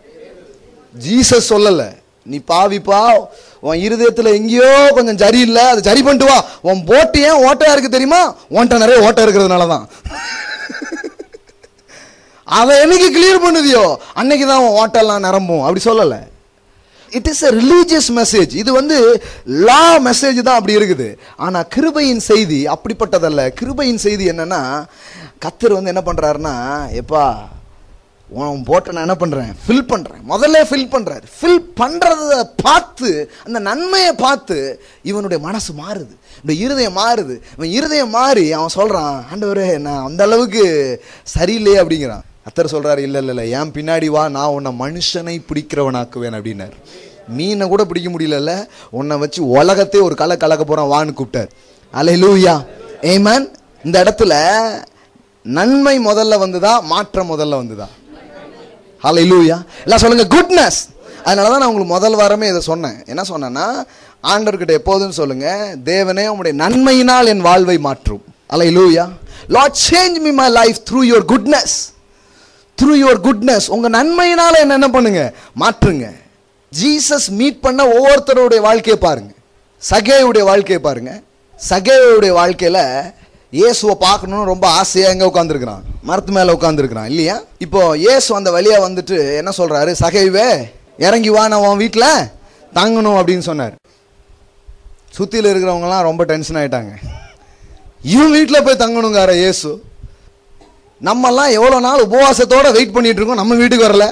ஜீசஸ் சொல்லலை நீ பாவிப்பா உன் இருதயத்தில் எங்கேயோ கொஞ்சம் சரி இல்லை அது சரி பண்ணிட்டு வா. உன் போட்டு ஏன் ஓட்டையாக இருக்கு தெரியுமா? ஓன்ட்ட நிறைய ஓட்டை இருக்கிறதுனால தான். அவன் என்னைக்கு கிளியர் பண்ணுதியோ? அன்னைக்கு தான் உன் ஓட்டெல்லாம் நிரம்பும். அப்படி சொல்லலை. It is a religious message இது வந்து லா மெசேஜ் தான் அப்படி இருக்குது. ஆனால் கிருபையின் செய்தி அப்படிப்பட்டதல்ல. கிருபையின் செய்தி என்னன்னா கத்தர் வந்து என்ன பண்ணுறாருன்னா எப்பா உன் போட்டை நான் என்ன பண்ணுறேன் ஃபில் பண்ணுறேன் முதல்ல ஃபில் பண்ணுறாரு ஃபில் பண்ணுறத பார்த்து அந்த நன்மையை பார்த்து இவனுடைய மனசு மாறுது. இந்த இருதயம் மாறுது. இவன் இருதயம் மாறி அவன் சொல்கிறான் ஆண்டவரே நான் அந்த அளவுக்கு சரியில்லையே அப்படிங்கிறான். அத்தர் சொல்கிறாரு இல்லை இல்லை இல்லை ஏன் பின்னாடி வா நான் உன்னை மனுஷனை பிடிக்கிறவனாக்குவேன் அப்படின்னாரு. மீனை கூட பிடிக்க முடியலல்ல. உன்னை வச்சு உலகத்தே ஒரு கலை கலக்க போகிறான் வான்னு கூப்பிட்டார். அலையிலூயா ஏமன் இந்த இடத்துல நன்மை முதல்ல வந்துதா மாற்றம் முதல்ல வந்துதா லூயா எல்லாம் சொல்லுங்க குட்னஸ் அதனால தான் நான் உங்களுக்கு முதல் வாரமே இதை சொன்னேன். என்ன சொன்னேன்னா ஆண்டவர்கிட்ட எப்போதுன்னு சொல்லுங்க தேவனே உங்களுடைய நன்மையினால் என் வாழ்வை மாற்றும். Hallelujah Lord change me my life through your goodness through your goodness உங்கள் நன்மையினால் என்ன என்ன பண்ணுங்க? மாற்றுங்க. ஜீசஸ் மீட் பண்ண ஒவ்வொருத்தருடைய வாழ்க்கையை பாருங்க. சகேவுடைய வாழ்க்கையை பாருங்க. சகேவுடைய வாழ்க்கையில் இயேசுவை பார்க்கணும்னு ரொம்ப ஆசையாக எங்கே உட்காந்துருக்கிறான் மரத்து மேலே உட்காந்துருக்கிறான் இல்லையா? இப்போ இயேசு அந்த வழியாக வந்துட்டு என்ன சொல்கிறாரு சகைவே இறங்கி வா நான் உன் வீட்டில் தங்கணும் அப்படின்னு சொன்னார். சுற்றியில் இருக்கிறவங்கலாம் ரொம்ப டென்ஷன் ஆகிட்டாங்க இவன் வீட்டில் போய் தங்கணுங்கார இயேசு. நம்மெல்லாம் எவ்வளோ நாள் உபவாசத்தோடு வெயிட் பண்ணிகிட்டு இருக்கோம் நம்ம வீட்டுக்கு வரல.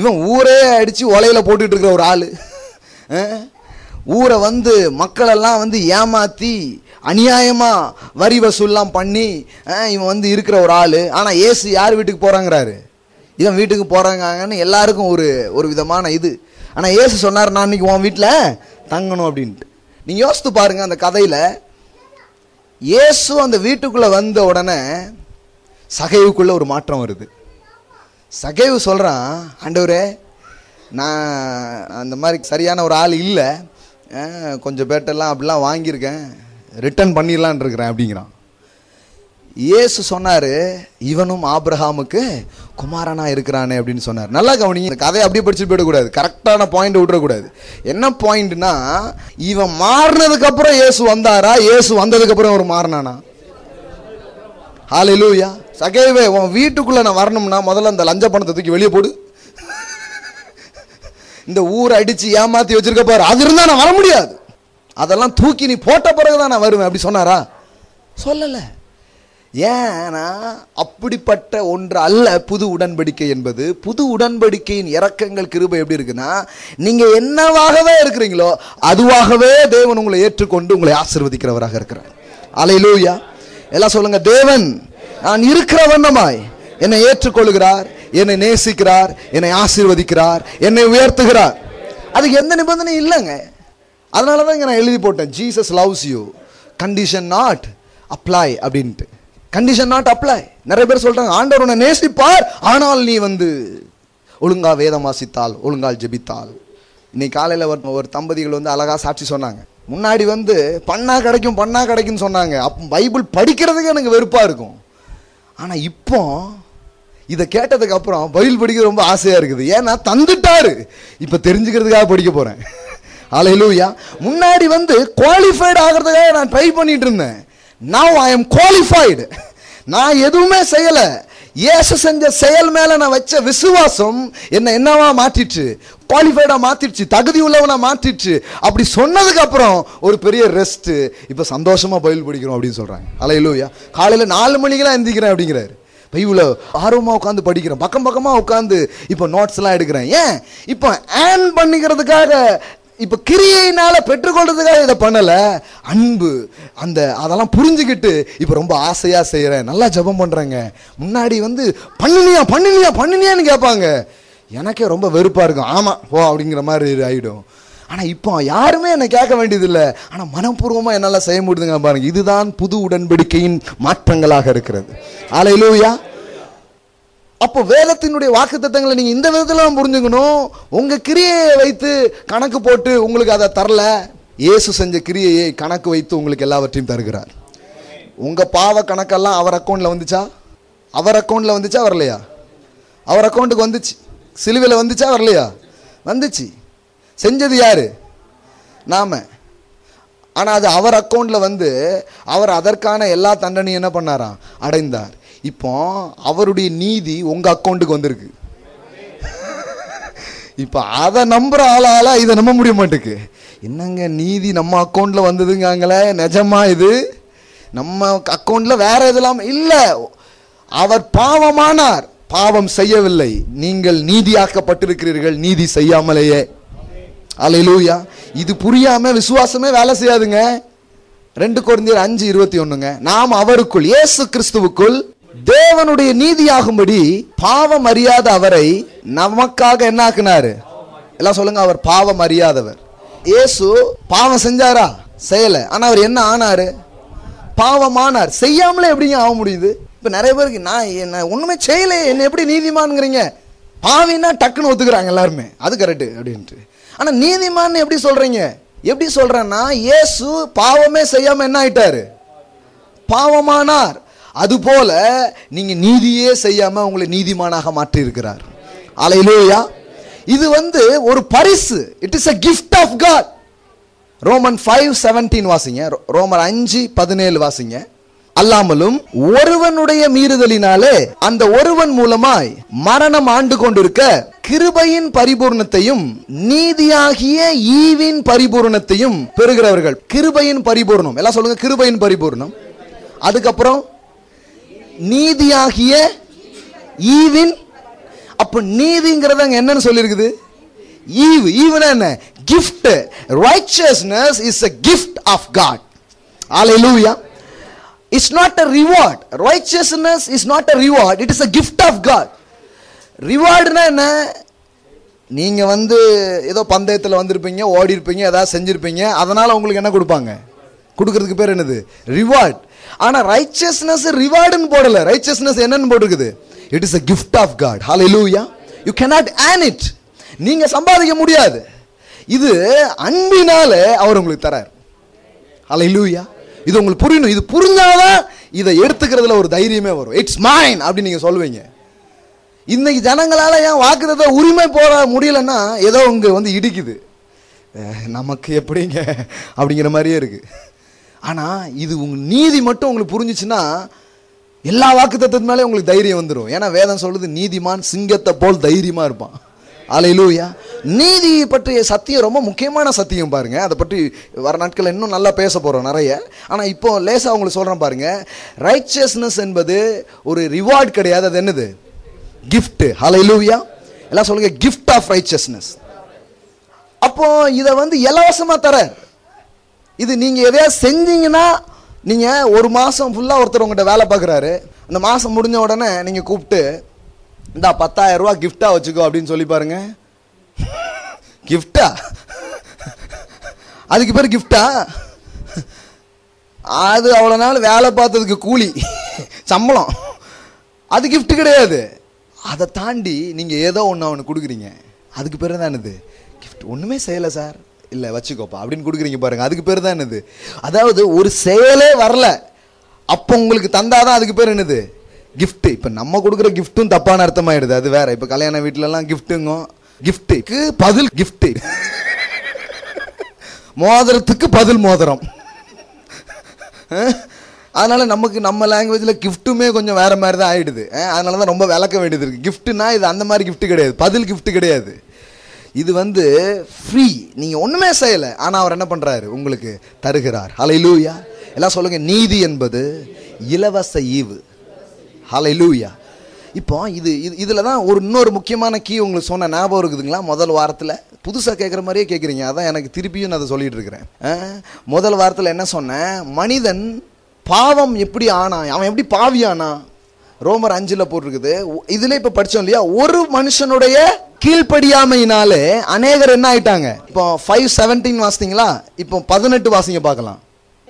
இவன் ஊரே அடித்து ஒலையில் போட்டுட்டு இருக்கிற ஒரு ஆள். ஊரை வந்து மக்களெல்லாம் வந்து ஏமாத்தி அநியாயமாக வரி வசூல்லாம் பண்ணி இவன் வந்து இருக்கிற ஒரு ஆள். ஆனால் ஏசு யார் வீட்டுக்கு போகிறாங்கிறாரு இவன் வீட்டுக்கு போகிறாங்கன்னு எல்லாருக்கும் ஒரு ஒரு விதமான இது. ஆனால் ஏசு சொன்னார் நான் இன்றைக்கி உன் வீட்டில் தங்கணும் அப்படின்ட்டு. நீங்கள் யோசித்து பாருங்கள் அந்த கதையில் இயேசு அந்த வீட்டுக்குள்ளே வந்த உடனே சகைவுக்குள்ளே ஒரு மாற்றம் வருது. சகைவு சொல்கிறான் ஆண்டவரே நான் அந்த மாதிரி சரியான ஒரு ஆள் இல்லை. கொஞ்சம் பேட்டெல்லாம் அப்படிலாம் வாங்கியிருக்கேன். ரிட்டர்ன் பண்ணிடலான் இருக்கிறேன் அப்படிங்கிறான். ஏசு சொன்னார் இவனும் ஆப்ரஹாமுக்கு குமாரனா இருக்கிறானே அப்படின்னு சொன்னார். நல்லா கவனிங்க இந்த கதையை அப்படியே படிச்சுட்டு போயிடக்கூடாது. கரெக்டான பாயிண்ட் விட்டுறக்கூடாது. என்ன பாயிண்ட்னா இவன் மாறினதுக்கப்புறம் ஏசு வந்தாரா? ஏசு வந்ததுக்கப்புறம் அவர் ஒரு மாறினானா? லூயா சகைவே உன் வீட்டுக்குள்ளே நான் வரணும்னா முதல்ல அந்த லஞ்ச பணத்தை தூக்கி வெளியே போடு. இந்த ஊரை அடிச்சு ஏமாற்றி வச்சுருக்க பாரு. அது இருந்தா நான் வர முடியாது. அதெல்லாம் தூக்கி நீ போட்ட பிறகு தான் நான் வருவேன் அப்படி சொன்னாரா? சொல்லலை. ஏன்னா அப்படிப்பட்ட ஒன்று அல்ல புது உடன்படிக்கை என்பது. புது உடன்படிக்கையின் இறக்கங்கள் கிருபை எப்படி இருக்குன்னா நீங்கள் என்னவாகவே இருக்கிறீங்களோ அதுவாகவே தேவன் உங்களை ஏற்றுக்கொண்டு உங்களை ஆசிர்வதிக்கிறவராக இருக்கிறார். அலையிலூயா எல்லாம் சொல்லுங்க தேவன் நான் இருக்கிற வண்ணமாய் என்னை ஏற்றுக்கொள்கிறார் என்னை நேசிக்கிறார் என்னை ஆசீர்வதிக்கிறார் என்னை உயர்த்துகிறார். அதுக்கு எந்த நிபந்தனையும் இல்லைங்க. அதனால தான் இங்கே நான் எழுதி போட்டேன். Jesus loves you condition not apply அப்படின்ட்டு. கண்டிஷன் நாட் அப்ளை நிறைய பேர் சொல்கிறாங்க ஆண்டவர் உன்னை நேசிப்பார் ஆனால் நீ வந்து ஒழுங்கா வேதம் வாசித்தால் ஒழுங்கால் ஜெபித்தால். இன்னைக்கு காலையில் ஒரு ஒரு தம்பதிகள் வந்து அழகாக சாட்சி சொன்னாங்க. முன்னாடி வந்து பண்ணா கிடைக்கும் பண்ணா கிடைக்கும்னு சொன்னாங்க. அப்போ பைபிள் படிக்கிறதுக்கு எனக்கு வெறுப்பாக இருக்கும். ஆனால் இப்போ இதை கேட்டதுக்கு அப்புறம் பைபிள் படிக்க ரொம்ப ஆசையாக இருக்குது. ஏன்னா தந்துட்டாரு. இப்போ தெரிஞ்சுக்கிறதுக்காக படிக்க போகிறேன் அலையிலூயா முன்னாடி வந்து குவாலிஃபைடு ஆகிறதுக்காக நான் ட்ரை பண்ணிட்டு இருந்தேன். நவ் ஐ எம் குவாலிஃபைடு நான் எதுவுமே செய்யலை. இயேசு செஞ்ச செயல் மேலே நான் வச்ச விசுவாசம் என்னை என்னவா மாற்றிடுச்சு குவாலிஃபைடாக மாற்றிடுச்சு தகுதி உள்ளவனை மாற்றிடுச்சு அப்படி சொன்னதுக்கப்புறம் ஒரு பெரிய ரெஸ்ட்டு இப்போ சந்தோஷமாக பயில் படிக்கிறோம் அப்படின்னு சொல்கிறாங்க அலையிலூயா காலையில் நாலு மணிக்கெல்லாம் எந்திக்கிறேன் அப்படிங்கிறாரு. பையில ஆர்வமாக உட்காந்து படிக்கிறேன். பக்கம் பக்கமாக உட்காந்து இப்போ நோட்ஸ்லாம் எடுக்கிறேன். ஏன்? இப்போ ஏன் பண்ணிக்கிறதுக்காக இப்போ கிரியையினால பெற்றுக்கொள்றதுக்காக இதை பண்ணல. அன்பு அந்த அதெல்லாம் புரிஞ்சுக்கிட்டு இப்போ ரொம்ப ஆசையா செய்யறேன் நல்லா ஜெபம் பண்றேங்க. முன்னாடி வந்து பண்ணினியா பண்ணினியா பண்ணினியான்னு கேட்பாங்க. எனக்கே ரொம்ப வெறுப்பா இருக்கும். ஆமா போ அப்படிங்கிற மாதிரி ஆயிடும். ஆனா இப்போ யாருமே என்னை கேட்க வேண்டியதில்லை. ஆனா மனப்பூர்வமா என்னால செய்ய முடியுதுங்க பாருங்க. இதுதான் புது உடன்படிக்கையின் மாற்றங்களாக இருக்கிறது. ஆலையிலூயா அப்போ வேதத்தினுடைய வாக்குத்தத்தங்களை நீங்கள் இந்த விதத்தில் புரிஞ்சுக்கணும். உங்கள் கிரியையை வைத்து கணக்கு போட்டு உங்களுக்கு அதை தரல. இயேசு செஞ்ச கிரியையை கணக்கு வைத்து உங்களுக்கு எல்லாவற்றையும் தருகிறார். உங்கள் பாவ கணக்கெல்லாம் அவர் அக்கௌண்ட்டில் வந்துச்சா? அவர் அக்கௌண்ட்டில் வந்துச்சா வரலையா? அவர் அக்கௌண்ட்டுக்கு வந்துச்சு. சிலுவையில் வந்துச்சா வரலையா? வந்துச்சு. செஞ்சது யார்? நாம. ஆனால் அது அவர் அக்கௌண்ட்டில் வந்து அவர் அதற்கான எல்லா தண்டனையும் என்ன பண்ணாராம்? அடைந்தார். இப்போ அவருடைய நீதி உங்க அக்கௌண்ட்டுக்கு வந்திருக்கு. இப்போ அதை நம்புற ஆளால இதை நம்ப முடிய மாட்டேக்கு. என்னங்க நீதி நம்ம அக்கௌண்ட்ல வந்ததுங்காங்களே? நிஜமா இது? நம்ம அக்கௌண்ட்ல வேற இதெல்லாம் இல்லை. அவர் பாவமானார். பாவம் செய்யவில்லை. நீங்கள் நீதியாக்கப்பட்டிருக்கிறீர்கள். நீதி செய்யாமலேயே. அலையிலூயா. இது புரியாம விசுவாசமே வேலை செய்யாதுங்க. ரெண்டு குழந்தையர் அஞ்சு இருபத்தி ஒண்ணுங்க. நாம் அவருக்குள் இயேசு கிறிஸ்துவுக்குள் தேவனுடைய நீதியாகும்படி பாவம் அறியாத அவரை நமக்காக என்ன ஆக்குனாரு எல்லாம் சொல்லுங்க அவர் பாவம் அறியாதவர். இயேசு பாவம் செஞ்சாரா? செய்யல. ஆனா அவர் என்ன ஆனாரு? பாவமானார் செய்யாமலே எப்படிங்க ஆக முடியுது? இப்ப நிறைய பேருக்கு நான் என்ன ஒண்ணுமே செய்யலையே என்ன எப்படி நீதிமான்ங்கிறீங்க? பாவின்னா டக்குன்னு ஒத்துக்கிறாங்க எல்லாருமே. அது கரெக்ட் அப்படின்ட்டு. ஆனா நீதிமான் எப்படி சொல்றீங்க? எப்படி சொல்றேன்னா இயேசு பாவமே செய்யாம என்ன ஆயிட்டாரு? பாவமானார். அதுபோல நீங்கள் நீதியே செய்யாமல் உங்களை நீதிமானாக மாற்றியிருக்கிறார். அலையிலோயா இது வந்து ஒரு பரிசு. It is a gift of God Roman five seventeen வாசிங்க. ரோ- ரோமர் அஞ்சு பதினேழு வாசிங்க. அல்லாமலும் ஒருவனுடைய மீறுதலினாலே அந்த ஒருவன் மூலமாய் மரணம் ஆண்டு கொண்டிருக்க கிருபையின் பரிபூர்ணத்தையும் நீதியாகிய ஈவின் பரிபூர்ணத்தையும் பெறுகிறவர்கள். கிருபையின் பரிபூர்ணம். எல்லாம் சொல்லுங்க கிருபையின் பரிபூர்ணம். அதுக்கப்புறம் நீதியாகிய ஈவின் அப்ப நீதிங்கிறத நீதிங்கிறது என்னன்னு சொல்லியிருக்குது? ஈவ். ஈவ்னா என்ன? Gift. Righteousness is a gift of god. Hallelujah. It's not a reward righteousness is not a reward it is a gift of God ரிவார்டுனா என்ன? நீங்க வந்து ஏதோ பந்தயத்தில் வந்திருப்பீங்க ஓடி இருப்பீங்க ஏதாவது செஞ்சிருப்பீங்க அதனால உங்களுக்கு என்ன கொடுப்பாங்க? கொடுக்கறதுக்கு பேர் என்னது? ரிவார்ட் ஆனால் ரைச்சஸ்னஸ் ரிவார்டுன்னு போடல. ரைச்சஸ்னஸ் என்னன்னு போட்டிருக்குது. It is a gift of God லூயா யூ cannot ஆன் இட் நீங்கள் சம்பாதிக்க முடியாது. இது அன்பினால அவர் உங்களுக்கு தரார். ஹலை லூயா இது உங்களுக்கு புரியணும் இது புரிஞ்சாதான் இதை எடுத்துக்கிறதுல ஒரு தைரியமே வரும். இட்ஸ் மைன் அப்படின்னு நீங்கள் சொல்லுவீங்க. இன்னைக்கு ஜனங்களால் ஏன் வாக்குறத உரிமை போட முடியலன்னா ஏதோ உங்க வந்து இடிக்குது. நமக்கு எப்படிங்க? அப்படிங்கிற மாதிரியே இருக்குது ஆனால் இது உங்க நீதி மட்டும் உங்களுக்கு புரிஞ்சிச்சுன்னா எல்லா வாக்கு மேலே உங்களுக்கு தைரியம் வந்துடும் ஏன்னா வேதம் சொல்லுது நீதிமான் சிங்கத்தை போல் தைரியமாக இருப்பான். அலையிலூயா நீதி பற்றிய சத்தியம் ரொம்ப முக்கியமான சத்தியம் பாருங்க. அதை பற்றி வர நாட்கள் இன்னும் நல்லா பேச போகிறோம் நிறைய. ஆனால் இப்போ லேசாக உங்களுக்கு சொல்கிறேன் பாருங்க. ரைச்சஸ்னஸ் என்பது ஒரு ரிவார்ட் கிடையாது. அது என்னது? கிஃப்ட் அலையிலூயா எல்லாம் சொல்லுங்க கிஃப்ட் ஆஃப் ரைச்சஸ்னஸ் அப்போ இதை வந்து இலவசமாக தரார் இது நீங்கள் எதையா செஞ்சீங்கன்னா நீங்கள் ஒரு மாதம் ஃபுல்லாக ஒருத்தர் உங்கள்கிட்ட வேலை பார்க்குறாரு. அந்த மாதம் முடிஞ்ச உடனே நீங்கள் கூப்பிட்டு இந்த பத்தாயிரரூவா கிஃப்டாக வச்சுக்கோ அப்படின்னு சொல்லி பாருங்க. கிஃப்டா அதுக்கு பேர் கிஃப்டா அது அவ்வளோ நாள் வேலை பார்த்ததுக்கு கூலி சம்பளம். அது கிஃப்ட் கிடையாது. அதை தாண்டி நீங்கள் ஏதோ ஒன்று அவனுக்கு கொடுக்குறீங்க. அதுக்கு பேர் தான் இது கிஃப்ட் ஒன்றுமே செய்யலை சார். இல்லை வச்சுக்கோப்பா. அப்படின்னு கொடுக்குறீங்க பாருங்க. அதுக்கு பேர் தான் என்னது? அதாவது ஒரு செயலே வரல. அப்போ உங்களுக்கு தந்தாதான் அதுக்கு பேர் என்னது? கிஃப்ட் இப்போ நம்ம கொடுக்குற கிஃப்ட்டும் தப்பான அர்த்தமாயிடுது. அது வேற. இப்போ கல்யாண வீட்டிலலாம் கிஃப்ட்டுங்க கிஃப்ட்டுக்கு பதில் கிஃப்ட்டு மோதிரத்துக்கு பதில் மோதிரம். அதனால் அதனால நமக்கு நம்ம லாங்குவேஜில் கிஃப்ட்டுமே கொஞ்சம் வேற மாதிரி தான் ஆயிடுது. அதனால தான் ரொம்ப விளக்க வேண்டியது இருக்கு. கிஃப்ட்னா இது அந்த மாதிரி கிஃப்ட்டு கிடையாது. பதில் கிஃப்ட்டு கிடையாது. இது வந்து ஃப்ரீ நீங்கள் ஒன்றுமே செய்யலை. ஆனால் அவர் என்ன பண்ணுறாரு உங்களுக்கு தருகிறார். ஹலை லூயா எல்லாம் சொல்லுங்க. நீதி என்பது இலவச ஈவு. ஹலை லூயா இப்போ இது இது இதில் தான் ஒரு இன்னொரு முக்கியமான கீ உங்களுக்கு சொன்ன ஞாபகம் இருக்குதுங்களா? முதல் வாரத்தில். புதுசாக கேட்குற மாதிரியே கேட்குறீங்க அதான் எனக்கு திருப்பியும் நான் அதை சொல்லிகிட்டு இருக்கிறேன். முதல் வாரத்தில் என்ன சொன்னேன்? மனிதன் பாவம் எப்படி ஆனான்? அவன் எப்படி பாவி ஆனா ரோமர் அஞ்சில் போட்டிருக்குது. இதில் இதுல இப்ப படிச்சோம் இல்லையா? ஒரு மனுஷனுடைய கீழ்ப்படியாமையினாலே அநேகர் என்ன ஆயிட்டாங்க? இப்போ ஃபைவ் செவன்டீன் வாசிங்களா இப்போ பதினெட்டு வாசிங்க பார்க்கலாம்.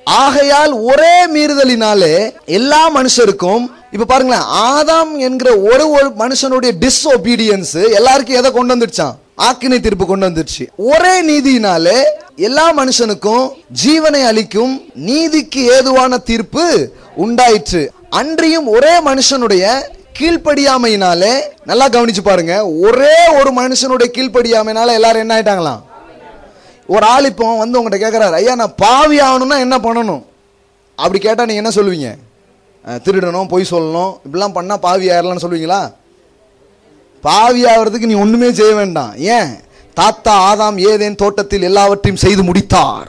ஆகையால் ஒரே மீறுதலினாலே எல்லா மனுஷருக்கும் இப்ப பாருங்களேன் ஆதாம் என்கிற ஒரு ஒரு மனுஷனுடைய டிஸ்ஒபீடியன்ஸ் எல்லாருக்கும் எதை கொண்டு வந்துடுச்சான் ஆக்கினை தீர்ப்பு கொண்டு வந்துடுச்சு. ஒரே நீதியினாலே எல்லா மனுஷனுக்கும் ஜீவனை அளிக்கும் நீதிக்கு ஏதுவான தீர்ப்பு உண்டாயிற்று. அன்றியும் ஒரே மனுஷனுடைய கீழ்ப்படியாமையினாலே நல்லா கவனிச்சு பாருங்க ஒரே ஒரு மனுஷனுடைய கீழ்ப்படியாமையினால எல்லாரும் என்ன ஆயிட்டாங்களாம்? ஒரு ஆள் இப்போ வந்து உங்கள்கிட்ட கேட்குறாரு ஐயா நான் பாவி ஆகணும்னா என்ன பண்ணணும்? அப்படி கேட்டால் நீங்கள் என்ன சொல்லுவீங்க? திருடணும் பொய் சொல்லணும் இப்படிலாம் பண்ணால் பாவி ஆயிடலாம்னு சொல்லுவீங்களா? பாவி ஆகிறதுக்கு நீ ஒன்றுமே செய்ய வேண்டாம். ஏன்? தாத்தா ஆதாம் ஏதேன் தோட்டத்தில் எல்லாவற்றையும் செய்து முடித்தார்.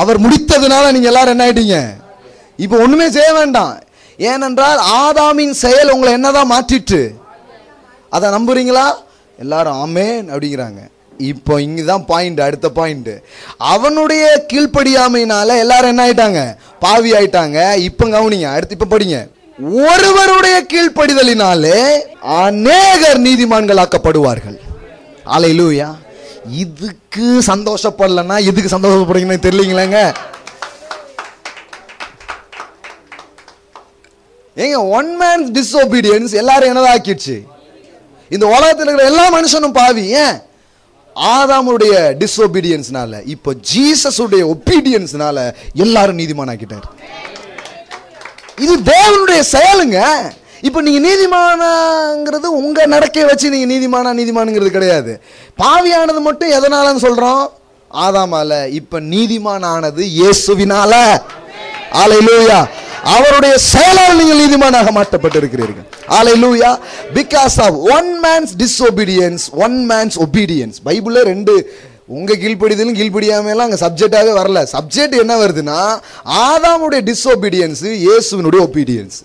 அவர் முடித்ததுனால நீங்க எல்லாரும் என்ன ஆயிட்டீங்க? இப்போ ஒண்ணுமே செய்ய வேண்டாம். ஏனென்றால் ஆதாமின் செயல் உங்களை என்னதான் மாற்றிட்டு அதை நம்புறீங்களா? எல்லாரும் ஆமேன் அப்படிங்கிறாங்க. இப்போ இங்கதான் பாயிண்ட் அடுத்த பாயிண்ட் அவனுடைய கீழ்ப்படியாமையினால எல்லாரும் என்ன ஆயிட்டாங்க? பாவி ஆயிட்டாங்க. இப்போ கவனிங்க அடுத்து இப்ப படிங்க. ஒருவருடைய கீழ்ப்படிதலினாலே அநேகர் நீதிமான்களாக்கப்படுவார்கள் அலையிலூயா இதுக்கு சந்தோஷப்படலன்னா எதுக்கு சந்தோஷப்படுறீங்கன்னு தெரியலீங்களேங்க? ஏங்க ஒன் மேன் டிஸ்ஒபீடியன்ஸ் எல்லாரும் என்னதாக்கிடுச்சு? இந்த உலகத்தில் இருக்கிற எல்லா மனுஷனும் பாவி. ஏன்? ஆதாமுடைய டிஸ்ஒபீடியன்ஸ்னால இப்போ ஜீசஸுடைய ஒபீடியன்ஸ்னால எல்லாரும் நீதிமானாக்கிட்டார். இது தேவனுடைய செயலுங்க. இப்போ நீங்க நீதிமானாங்கிறது உங்க நடக்கையை வச்சு நீங்க நீதிமானா நீதிமானுங்கிறது கிடையாது. பாவியானது மட்டும் எதனாலன்னு சொல்றோம்? ஆதாமால இப்ப நீதிமான் ஆனது இயேசுவினால. ஆலையிலூயா அவருடைய செயலால் நீங்கள் நீதிமானாக மாற்றப்பட்டிருக்கிறீர்கள். Hallelujah because of one man's disobedience one man's obedience பைபிளில் ரெண்டு உங்கள் கீழ்ப்படிதலும் கீழ்ப்படியாமையெல்லாம் அங்கே சப்ஜெக்டாகவே வரல. சப்ஜெக்ட் என்ன வருதுன்னா ஆதாமுடைய டிஸ்ஒபீடியன்ஸு இயேசுவினுடைய ஒபீடியன்ஸ்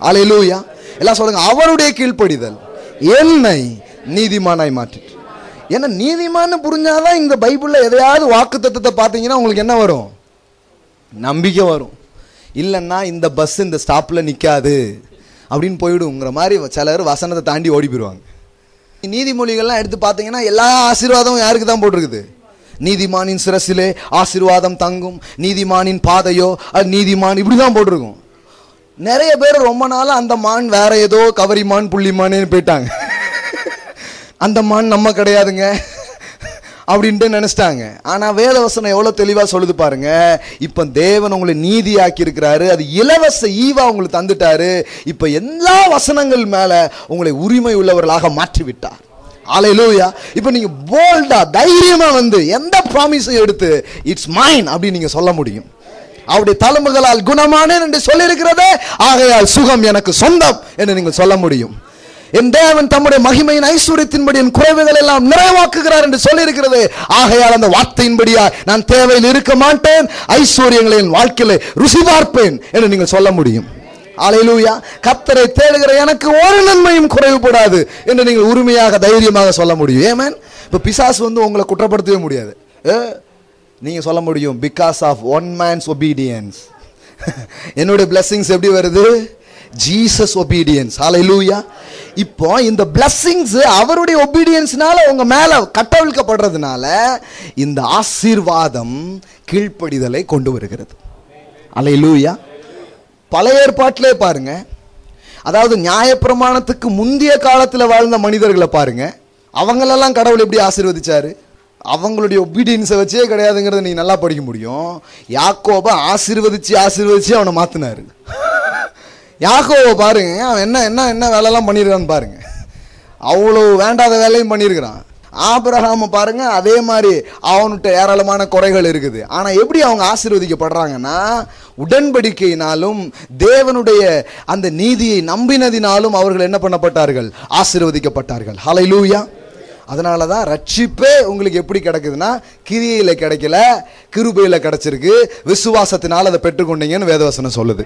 ஆலையிலூயா எல்லாம் சொல்லுங்க அவருடைய கீழ்ப்படிதல் என்னை நீதிமானாய் மாற்றிட்டு ஏன்னா நீதிமான்னு புரிஞ்சாதான் இந்த பைபிளில் எதையாவது வாக்கு தத்துவத்தை பார்த்தீங்கன்னா உங்களுக்கு என்ன வரும்? நம்பிக்கை வரும். இல்லைன்னா இந்த பஸ் இந்த ஸ்டாப்பில் நிற்காது அப்படின்னு போயிடுங்கிற மாதிரி சிலர் வசனத்தை தாண்டி ஓடி போயிடுவாங்க நீதிமொழிகள்லாம் எடுத்து பார்த்தீங்கன்னா எல்லா ஆசீர்வாதமும் யாருக்கு தான் போட்டிருக்குது? நீதிமானின் சிரசிலே ஆசீர்வாதம் தங்கும். நீதிமானின் பாதையோ அது நீதிமான் இப்படி தான் போட்டிருக்கும். நிறைய பேர் ரொம்ப நாளாக அந்த மான் வேற ஏதோ கவரிமான் புள்ளிமான்னு போயிட்டாங்க. அந்த மான் நம்ம கிடையாதுங்க. அப்படின்ட்டு நினச்சிட்டாங்க. ஆனால் வேத வசனம் எவ்வளோ தெளிவாக சொல்லுது பாருங்க. இப்போ தேவன் உங்களை நீதியாக்கி இருக்கிறாரு அது இலவச ஈவா உங்களுக்கு தந்துட்டாரு. இப்போ எல்லா வசனங்கள் மேலே உங்களை உரிமை உள்ளவர்களாக மாற்றிவிட்டார். ஆலையிலூயா இப்போ நீங்கள் போல்டாக தைரியமாக வந்து எந்த ப்ராமிஸையும் எடுத்து இட்ஸ் மைன் அப்படின்னு நீங்கள் சொல்ல முடியும். அவருடைய தலைமுகளால் குணமானேன் என்று சொல்லியிருக்கிறதே. ஆகையால் சுகம் எனக்கு சொந்தம் என்று நீங்கள் சொல்ல முடியும். என் தேவன் தம்முடைய மகிமையின் ஐஸ்வர்யத்தின்படி என் குறைவுகள் எல்லாம் நிறைவாக்குகிறார் என்று சொல்லியிருக்கிறது. ஆகையால் அந்த வார்த்தையின்படியா நான் தேவையில் இருக்க மாட்டேன் ஐஸ்வர்யங்களை என் வாழ்க்கையில ருசி பார்ப்பேன் என்று நீங்கள் சொல்ல முடியும். அலையிலூயா கத்தரை தேடுகிற எனக்கு ஒரு நன்மையும் குறைவுபடாது என்று நீங்கள் உரிமையாக தைரியமாக சொல்ல முடியும். ஏமேன் இப்போ பிசாசு வந்து உங்களை குற்றப்படுத்தவே முடியாது. ஏ, சொல்ல முடியும் because of one man's obedience என்னுடைய blessings எப்படி வருது? ஜீசஸ் ஒபீடியன்ஸ் ஹalleluya இப்போ இந்த பிளஸ்ஸிங்ஸ் அவருடைய ஒபீடியன்ஸ்னால உங்க மேல கட்டவிழ்க்கப்படுறதுனால இந்த ஆசீர்வாதம் கீழ்ப்படிதலை கொண்டு வருகிறது. ஹalleluya பழைய ஏற்பாட்டிலே பாருங்க. அதாவது நியாயப்பிரமாணத்துக்கு முந்தைய காலத்தில் வாழ்ந்த மனிதர்களை பாருங்க. அவங்களெல்லாம் கடவுள் எப்படி ஆசீர்வதிச்சாரு? அவங்களுடைய ஒபீடியன்ஸை வச்சே கிடையாதுங்கிறத நீ நல்லா படிக்க முடியும். யாக்கோபை ஆசீர்வதிச்சு ஆசீர்வதிச்சு அவனை மாத்தினாரு. யாக்கோவை பாருங்க அவன் என்ன என்ன என்ன வேலைலாம் பண்ணியிருக்கான்னு பாருங்க. அவ்வளோ வேண்டாத வேலையும் பண்ணியிருக்கிறான். ஆபிரகாம பாருங்க அதே மாதிரி அவன்கிட்ட ஏராளமான குறைகள் இருக்குது. ஆனால் எப்படி அவங்க ஆசீர்வதிக்கப்படுறாங்கன்னா உடன்படிக்கையினாலும் தேவனுடைய அந்த நீதியை நம்பினதினாலும் அவர்கள் என்ன பண்ணப்பட்டார்கள்? ஆசீர்வதிக்கப்பட்டார்கள். ஹalleluya அதனால தான் ரட்சிப்பே உங்களுக்கு எப்படி கிடைக்குதுன்னா கிரியையில் கிடைக்கல கிருபையில் கிடைச்சிருக்கு. விசுவாசத்தினால் அதை பெற்றுக்கொண்டீங்கன்னு வேதவசனம் சொல்லுது.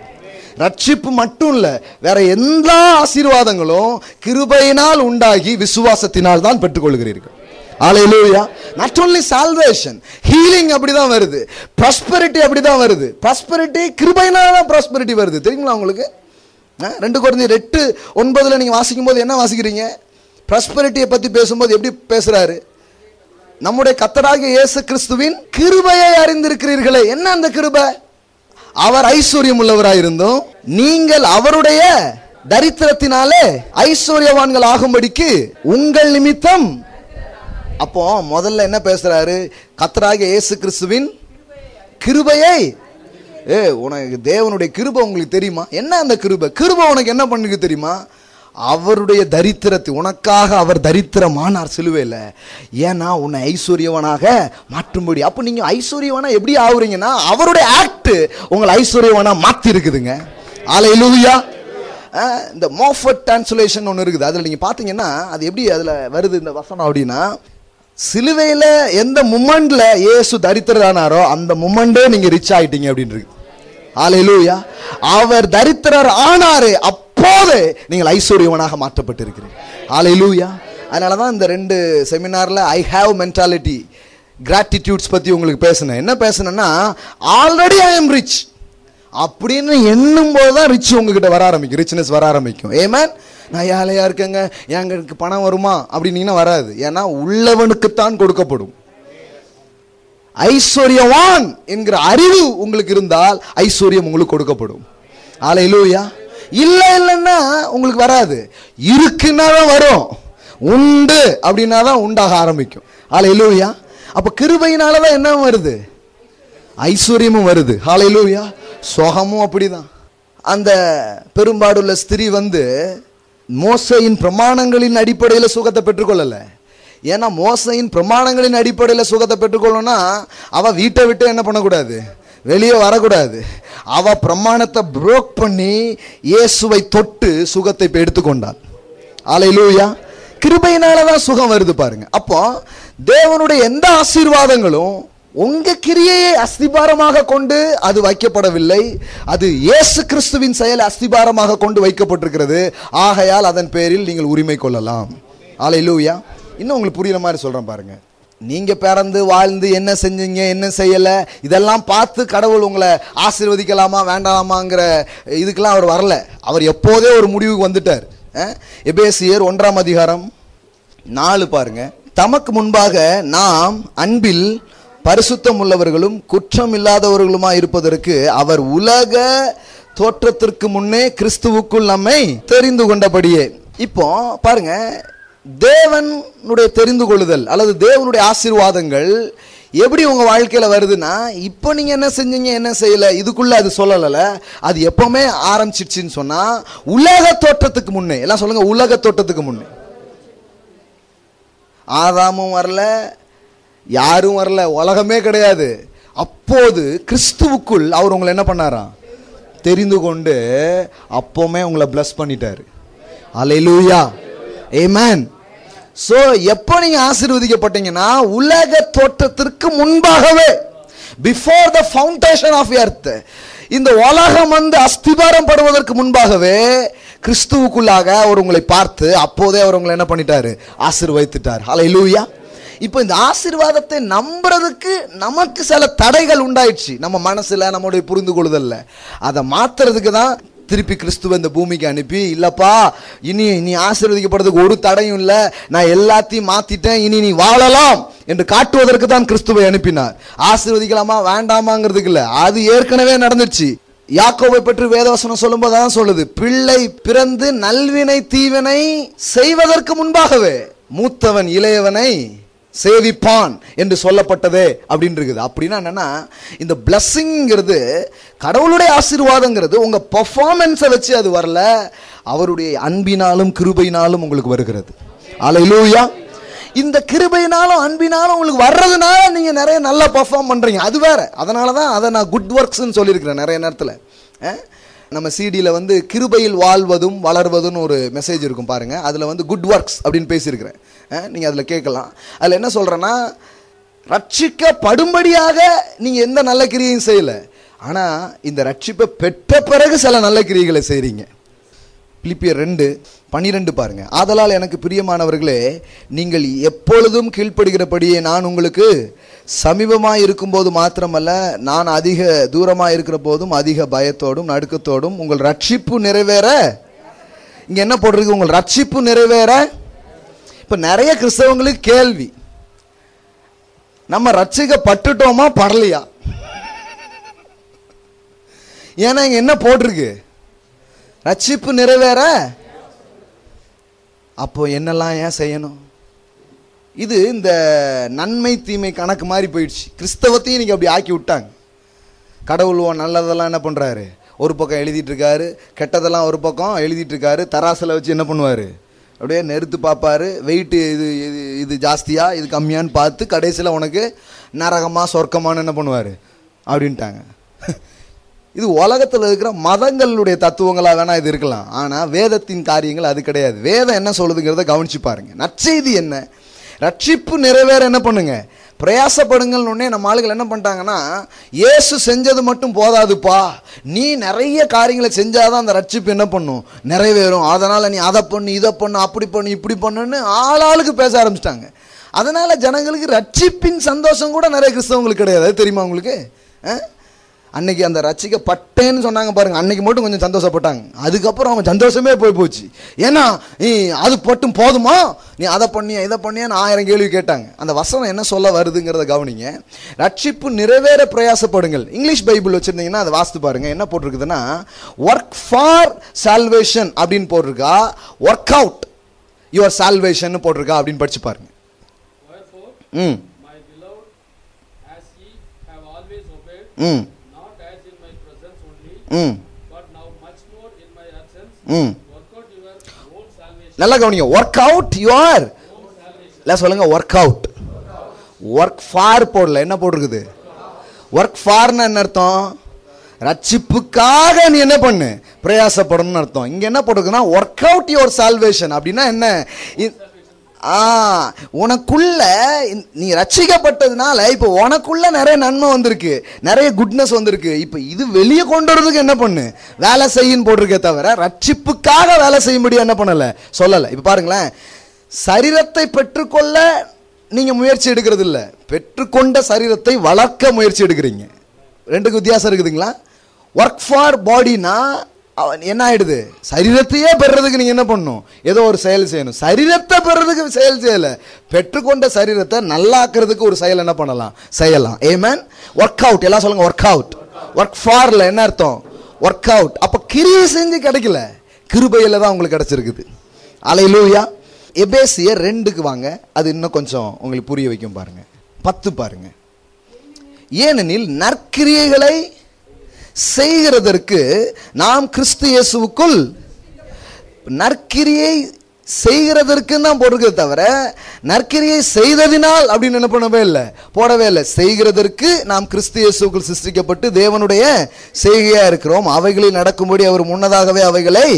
ரட்சிப்பு மட்டும் இல்லை வேற எந்த ஆசீர்வாதங்களும் கிருபையினால் உண்டாகி விசுவாசத்தினால் தான் பெற்றுக்கொள்கிறீர்கள். ஆலையிலூயா நாட் ஓன்லி சால்வேஷன் ஹீலிங் அப்படி தான் வருது. Prosperity அப்படிதான் வருது. Prosperity கிருபையினால தான் prosperity வருது. தெரியுங்களா உங்களுக்கு? ரெண்டு குறைஞ்சி எட்டு ஒன்பதில் நீங்கள் வாசிக்கும் போது என்ன வாசிக்கிறீங்க? ப்ராஸ்பரிட்டியை பற்றி பேசும்போது எப்படி பேசுகிறாரு நம்முடைய கத்தராகிய இயேசு கிறிஸ்துவின் கிருபையை அறிந்திருக்கிறீர்களே. என்ன அந்த கிருபை? அவர் ஐஸ்வர்யம் உள்ளவராயிருந்தும் நீங்கள் அவருடைய தரித்திரத்தினாலே ஐஸ்வர்யவான்கள் ஆகும்படிக்கு உங்கள் நிமித்தம். அப்போ முதல்ல என்ன பேசுறாரு? கத்தராக இயேசு கிறிஸ்துவின் கிருபையை. ஏ உனக்கு தேவனுடைய கிருபை உங்களுக்கு தெரியுமா? என்ன அந்த கிருபை? கிருபை உனக்கு என்ன பண்ணுக்கு தெரியுமா? அவருடைய தரித்திரத்தை உனக்காக அவர் தரித்திரமானார் சிலுவையில். ஏன்னா உன்னை ஐஸ்வர்யவனாக மாற்றும்படி. அப்போ நீங்கள் ஐஸ்வர்யவனா எப்படி ஆகுறீங்கன்னா அவருடைய ஆக்ட் உங்களை ஐஸ்வர்யவனாக மாற்றி இருக்குதுங்க ஆலை இந்த மோஃபட் டிரான்ஸ்லேஷன் ஒன்று இருக்குது. அதில் நீங்கள் பார்த்தீங்கன்னா அது எப்படி அதில் வருது இந்த வசனம் அப்படின்னா சிலுவையில் எந்த மூமெண்ட்டில் இயேசு தரித்திரரானாரோ அந்த மூமெண்ட்டே நீங்கள் ரிச் ஆகிட்டீங்க அப்படின்னு இருக்கு. ஹalleluya அவர் தரித்திரர் ஆனாரே அப்போது நீங்கள் ஐஸ்வர்யவனாக மாற்றப்பட்டிருக்கிறீர்கள். ஹalleluya அதனால தான் இந்த ரெண்டு செமினாரில் ஐ ஹேவ் மென்டாலிட்டி கிராட்டிடியூட்ஸ் பற்றி உங்களுக்கு பேசினேன். என்ன பேசினேன்னா ஆல்ரெடி ஐ எம் ரிச் அப்படின்னு எண்ணும் போது தான் ரிச் உங்ககிட்ட வர ஆரம்பிக்கும். ரிச்னஸ் வர ஆரம்பிக்கும். ஏமேன் நான் ஏழையாக இருக்கேங்க. எங்களுக்கு பணம் வருமா? அப்படின்னீங்கன்னா வராது. ஏன்னா உள்ளவனுக்குத்தான் கொடுக்கப்படும். ஐஸ்வர்யவான் என்கிற அறிவு உங்களுக்கு இருந்தால் ஐஸ்வர்யம் உங்களுக்கு கொடுக்கப்படும். ஆலையிலூயா இல்லை இல்லைன்னா உங்களுக்கு வராது. இருக்குன்னா தான் வரும். உண்டு அப்படின்னா தான் உண்டாக ஆரம்பிக்கும். ஆலையிலூயா அப்போ கிருபையினால தான் என்ன வருது? ஐஸ்வர்யமும் வருது. ஹalleluya சுகமும் அப்படிதான். அந்த பெரும்பாடுள்ள ஸ்திரீ வந்து மோசையின் பிரமாணங்களின் அடிப்படையில் சுகத்தை பெற்றுக்கொள்ளலை. ஏன்னா மோசையின் பிரமாணங்களின் அடிப்படையில் சுகத்தை பெற்றுக்கொள்ளணும்னா அவள் வீட்டை விட்டு என்ன பண்ணக்கூடாது? வெளியே வரக்கூடாது. அவ பிரமாணத்தை புரோக் பண்ணி இயேசுவை தொட்டு சுகத்தை இப்போ எடுத்துக்கொண்டாள். ஆலை லூயா கிருபையினால தான் சுகம் வருது பாருங்க. அப்போ தேவனுடைய எந்த ஆசீர்வாதங்களும் உங்க கிரியையை அஸ்திபாரமாக கொண்டு அது வைக்கப்படவில்லை. அது இயேசு கிறிஸ்துவின் செயல் அஸ்திபாரமாக கொண்டு வைக்கப்பட்டிருக்கிறது. ஆகையால் அதன் பேரில் நீங்கள் உரிமை கொள்ளலாம். ஆலை லூயா இன்னும் உங்களுக்கு புரியுற மாதிரி சொல்கிறேன் பாருங்கள் நீங்கள் பிறந்து வாழ்ந்து என்ன செஞ்சீங்க என்ன செய்யலை இதெல்லாம் பார்த்து கடவுள் உங்களை ஆசீர்வதிக்கலாமா வேண்டாமாங்கிற இதுக்கெல்லாம் அவர் வரல. அவர் எப்போதே ஒரு முடிவுக்கு வந்துட்டார். எபேசியர் ஒன்றாம் அதிகாரம் நாலு பாருங்க. தமக்கு முன்பாக நாம் அன்பில் பரிசுத்தம் உள்ளவர்களும் குற்றம் இல்லாதவர்களுமா இருப்பதற்கு அவர் உலக தோற்றத்திற்கு முன்னே கிறிஸ்துவுக்குள் நம்மை தெரிந்து கொண்டபடியே. இப்போ பாருங்க தேவனுடைய தெரிந்து கொள்ளுதல் அல்லது தேவனுடைய ஆசீர்வாதங்கள் எப்படி உங்கள் வாழ்க்கையில் வருதுன்னா இப்போ நீங்கள் என்ன செஞ்சீங்க என்ன செய்யல இதுக்குள்ளே அது சொல்லலை அது எப்போவுமே ஆரம்பிச்சிடுச்சின்னு சொன்னால் உலக தோற்றத்துக்கு முன்னே எல்லாம் சொல்லுங்கள் உலக தோற்றத்துக்கு முன்னே. ஆதாமும் வரல யாரும் வரல உலகமே கிடையாது. அப்போது கிறிஸ்துவுக்குள் அவர் உங்களை என்ன பண்ணாராம் தெரிந்து கொண்டு அப்போவுமே உங்களை ப்ளஸ் பண்ணிட்டார். அலையிலூயா ஏமேன் ஸோ எப்போ நீங்கள் ஆசீர்வதிக்கப்பட்டீங்கன்னா உலக தோற்றத்திற்கு முன்பாகவே before the foundation of earth இந்த உலகம் வந்து அஸ்திபாரம் படுவதற்கு முன்பாகவே கிறிஸ்துவுக்குள்ளாக அவர் உங்களை பார்த்து அப்போதே அவர் உங்களை என்ன பண்ணிட்டாரு? ஆசீர்வதித்துட்டார். லூயா இப்போ இந்த ஆசீர்வாதத்தை நம்புறதுக்கு நமக்கு சில தடைகள் உண்டாயிடுச்சு. நம்ம மனசில் நம்முடைய புரிந்து கொள்ளுதல்ல அதை மாற்றுறதுக்கு தான் திருப்பி கிறிஸ்துவ இந்த பூமிக்கு அனுப்பி இல்லைப்பா இனி நீ ஆசீர்வதிக்கப்படுறதுக்கு ஒரு தடையும் இல்லை. நான் எல்லாத்தையும் மாத்திட்டேன் இனி நீ வாழலாம் என்று காட்டுவதற்கு தான் கிறிஸ்துவை அனுப்பினார். ஆசீர்வதிக்கலாமா வேண்டாமாங்கிறதுக்கு இல்லை. அது ஏற்கனவே நடந்துச்சு யாக்கோவை பற்றி வேதவசனம் சொல்லும்போது தான் சொல்லுது. பிள்ளை பிறந்து நல்வினை தீவினை செய்வதற்கு முன்பாகவே மூத்தவன் இளையவனை சேவிப்பான் என்று சொல்லப்பட்டதே அப்படின்னு இருக்குது அப்படின்னா என்னன்னா இந்த பிளஸ்ஸிங்கிறது கடவுளுடைய ஆசீர்வாதங்கிறது உங்க பர்ஃபார்மன்ஸை வச்சு அது வரல அவருடைய அன்பினாலும் கிருபையினாலும் உங்களுக்கு வருகிறது. அலையிலூயா இந்த கிருபையினாலும் அன்பினாலும் உங்களுக்கு வர்றதுனால நீங்க நிறைய நல்லா பர்ஃபார்ம் பண்றீங்க. அது வேற. அதனால தான் அதை நான் குட் ஒர்க்ஸ்னு சொல்லியிருக்கிறேன் நிறைய நேரத்தில். நம்ம சிடியில் வந்து கிருபையில் வாழ்வதும் வளர்வதும் ஒரு மெசேஜ் இருக்கும் பாருங்கள் அதில் வந்து குட் ஒர்க்ஸ் அப்படின்னு பேசியிருக்கிறேன். நீங்கள் அதில் கேட்கலாம். அதில் என்ன சொல்கிறேன்னா ரட்சிக்கப்படும்படியாக நீங்கள் எந்த நல்ல கிரியையும் செய்யலை. ஆனால் இந்த ரட்சிப்பை பெற்ற பிறகு சில நல்ல கிரியைகளை செய்கிறீங்க பிலிப்பியர் ரெண்டு பனிரெண்டு பாருங்க. ஆதலால் எனக்கு பிரியமானவர்களே நீங்கள் எப்பொழுதும் கீழ்ப்படுகிறபடியே நான் உங்களுக்கு சமீபமாக இருக்கும்போது மாத்திரமல்ல நான் அதிக தூரமாக இருக்கிற போதும் அதிக பயத்தோடும் நடுக்கத்தோடும் உங்கள் ரட்சிப்பு நிறைவேற. இங்கே என்ன போட்டிருக்கு? உங்கள் ரட்சிப்பு நிறைவேற. இப்போ நிறைய கிறிஸ்தவங்களுக்கு கேள்வி. நம்ம ரட்சிக்கப்பட்டுட்டோமா? படலையா? ஏன்னா இங்கே என்ன போட்டிருக்கு? ரட்சிப்பு நிறைவேற. அப்போ என்னெல்லாம் ஏன் செய்யணும்? இது இந்த நன்மை தீமை கணக்கு மாதிரி போயிடுச்சு. கிறிஸ்தவத்தையும் இன்னைக்கு அப்படி ஆக்கி விட்டாங்க. கடவுள் நல்லதெல்லாம் என்ன பண்ணுறாரு ஒரு பக்கம் எழுதிட்டு இருக்காரு கெட்டதெல்லாம் ஒரு பக்கம் எழுதிட்டு இருக்காரு தராசில் வச்சு என்ன பண்ணுவார்? அப்படியே நெருத்து பார்ப்பாரு வெயிட்டு இது இது இது ஜாஸ்தியாக இது கம்மியான்னு பார்த்து கடைசியில் உனக்கு நரகமாக சொர்க்கமானு என்ன பண்ணுவார்? அப்படின்ட்டாங்க. இது உலகத்தில் இருக்கிற மதங்களுடைய தத்துவங்களாக வேணால் இது இருக்கலாம். ஆனால் வேதத்தின் காரியங்கள் அது கிடையாது. வேதம் என்ன சொல்லுதுங்கிறத கவனிச்சு பாருங்க. நற்செய்தி என்ன? ரட்சிப்பு நிறைவேற என்ன பண்ணுங்க? பிரயாசப்படுங்கள்னு உடனே நம்ம ஆளுகள் என்ன பண்ணிட்டாங்கன்னா இயேசு செஞ்சது மட்டும் போதாதுப்பா. நீ நிறைய காரியங்களை செஞ்சாதான் அந்த ரட்சிப்பு என்ன பண்ணும்? நிறைவேறும். அதனால் நீ அதை பண்ணு இதை பண்ணு அப்படி பண்ணு இப்படி பண்ணுன்னு ஆளாளுக்கு பேச ஆரம்பிச்சிட்டாங்க. அதனால் ஜனங்களுக்கு ரட்சிப்பின் சந்தோஷம் கூட நிறைய கிறிஸ்தவங்களுக்கு கிடையாது. தெரியுமா உங்களுக்கு? ஆ? அன்னைக்கு அந்த ரட்சிக்கப்பட்டேன்னு சொன்னாங்க பாருங்க. அன்னைக்கு மட்டும் கொஞ்சம் சந்தோஷப்பட்டாங்க. அதுக்கப்புறம் அவங்க சந்தோஷமே போய் போச்சு. ஏன்னா நீ அது மட்டும் போதுமா? நீ அதை பண்ணியா இதை பண்ணியான்னு ஆயிரம் கேள்வி கேட்டாங்க. அந்த வசனம் என்ன சொல்ல வருதுங்கிறத கவனிங்க. ரட்சிப்பு நிறைவேற பிரயாசப்படுங்கள். இங்கிலீஷ் பைபிள் வச்சிருந்தீங்கன்னா அதை வாசித்து பாருங்க. என்ன போட்டிருக்குதுன்னா ஒர்க் ஃபார் சால்வேஷன் அப்படின்னு போட்டிருக்கா. ஒர்க் அவுட் யுவர் சால்வேஷன் போட்டிருக்கா அப்படின்னு படிச்சு பாருங்க. ம். ம். ம். ம். நல்லா கவனிங்க. ஒர்க் அவுட் யுவர் இல்லை சொல்லுங்க ஒர்க் அவுட் ஒர்க் ஃபார் போடல. என்ன போட்டிருக்குது? ஒர்க் ஃபார்னு என்ன அர்த்தம்? ரட்சிப்புக்காக நீ என்ன பண்ணு? பிரயாசப்படணும்னு அர்த்தம். இங்க என்ன போட்டிருக்குன்னா ஒர்க் அவுட் யுவர் சால்வேஷன் அப்படின்னா என்ன? ஆ உனக்குள்ள நீ ரட்சிக்கப்பட்டதுனால இப்போ உனக்குள்ள நிறைய நன்மை வந்திருக்கு நிறைய குட்னஸ் வந்திருக்கு. இப்போ இது வெளியே கொண்டு வரதுக்கு என்ன பண்ணு? வேலை செய்யுன்னு போட்டிருக்கே தவிர ரட்சிப்புக்காக வேலை செய்ய முடியும் என்ன பண்ணலை? சொல்லலை. இப்போ பாருங்களேன். சரீரத்தை பெற்றுக்கொள்ள நீங்கள் முயற்சி எடுக்கிறது இல்லை. பெற்றுக்கொண்ட சரீரத்தை வளர்க்க முயற்சி எடுக்கிறீங்க. ரெண்டுக்கு வித்தியாசம் இருக்குதுங்களா? ஒர்க் ஃபார் பாடினா அவன் என்ன ஆயிடுது? சரீரத்தையே பெறுறதுக்கு நீங்க என்ன பண்ணணும் ஏதோ ஒரு செயல் செய்யணும். சரீரத்தை பெறுறதுக்கு செயல் செய்யல. பெற்றுக்கொண்ட சரீரத்தை நல்லாக்குறதுக்கு ஒரு செயல் என்ன பண்ணலாம்? செய்யலாம். ஏமேன் ஒர்க் அவுட் எல்லாம் சொல்லுங்க ஒர்க் அவுட் ஒர்க் ஃபார்ல என்ன அர்த்தம்? ஒர்க் அவுட் அப்ப கிரியை செஞ்சு கிடைக்கல. கிருபையில தான் உங்களுக்கு கிடைச்சிருக்குது. அலையிலூயா எபேசிய ரெண்டுக்கு வாங்க. அது இன்னும் கொஞ்சம் உங்களுக்கு புரிய வைக்கும் பாருங்க. பத்து பாருங்க. ஏனெனில் நற்கிரியைகளை செய்கிறதற்கு நாம் கிறிஸ்து இயேசுக்குள் நற்கிரியை செய்கிறதற்கு தான் போடுறது தவிர நற்கிரியை செய்ததினால் அப்படின்னு என்ன பண்ணவே இல்லை? போடவே இல்லை. செய்கிறதற்கு நாம் கிறிஸ்து இயேசுக்குள் சிருஷ்டிக்கப்பட்டு தேவனுடைய செய்கையாக இருக்கிறோம். அவைகளில் நடக்கும்படி அவர் முன்னதாகவே அவைகளை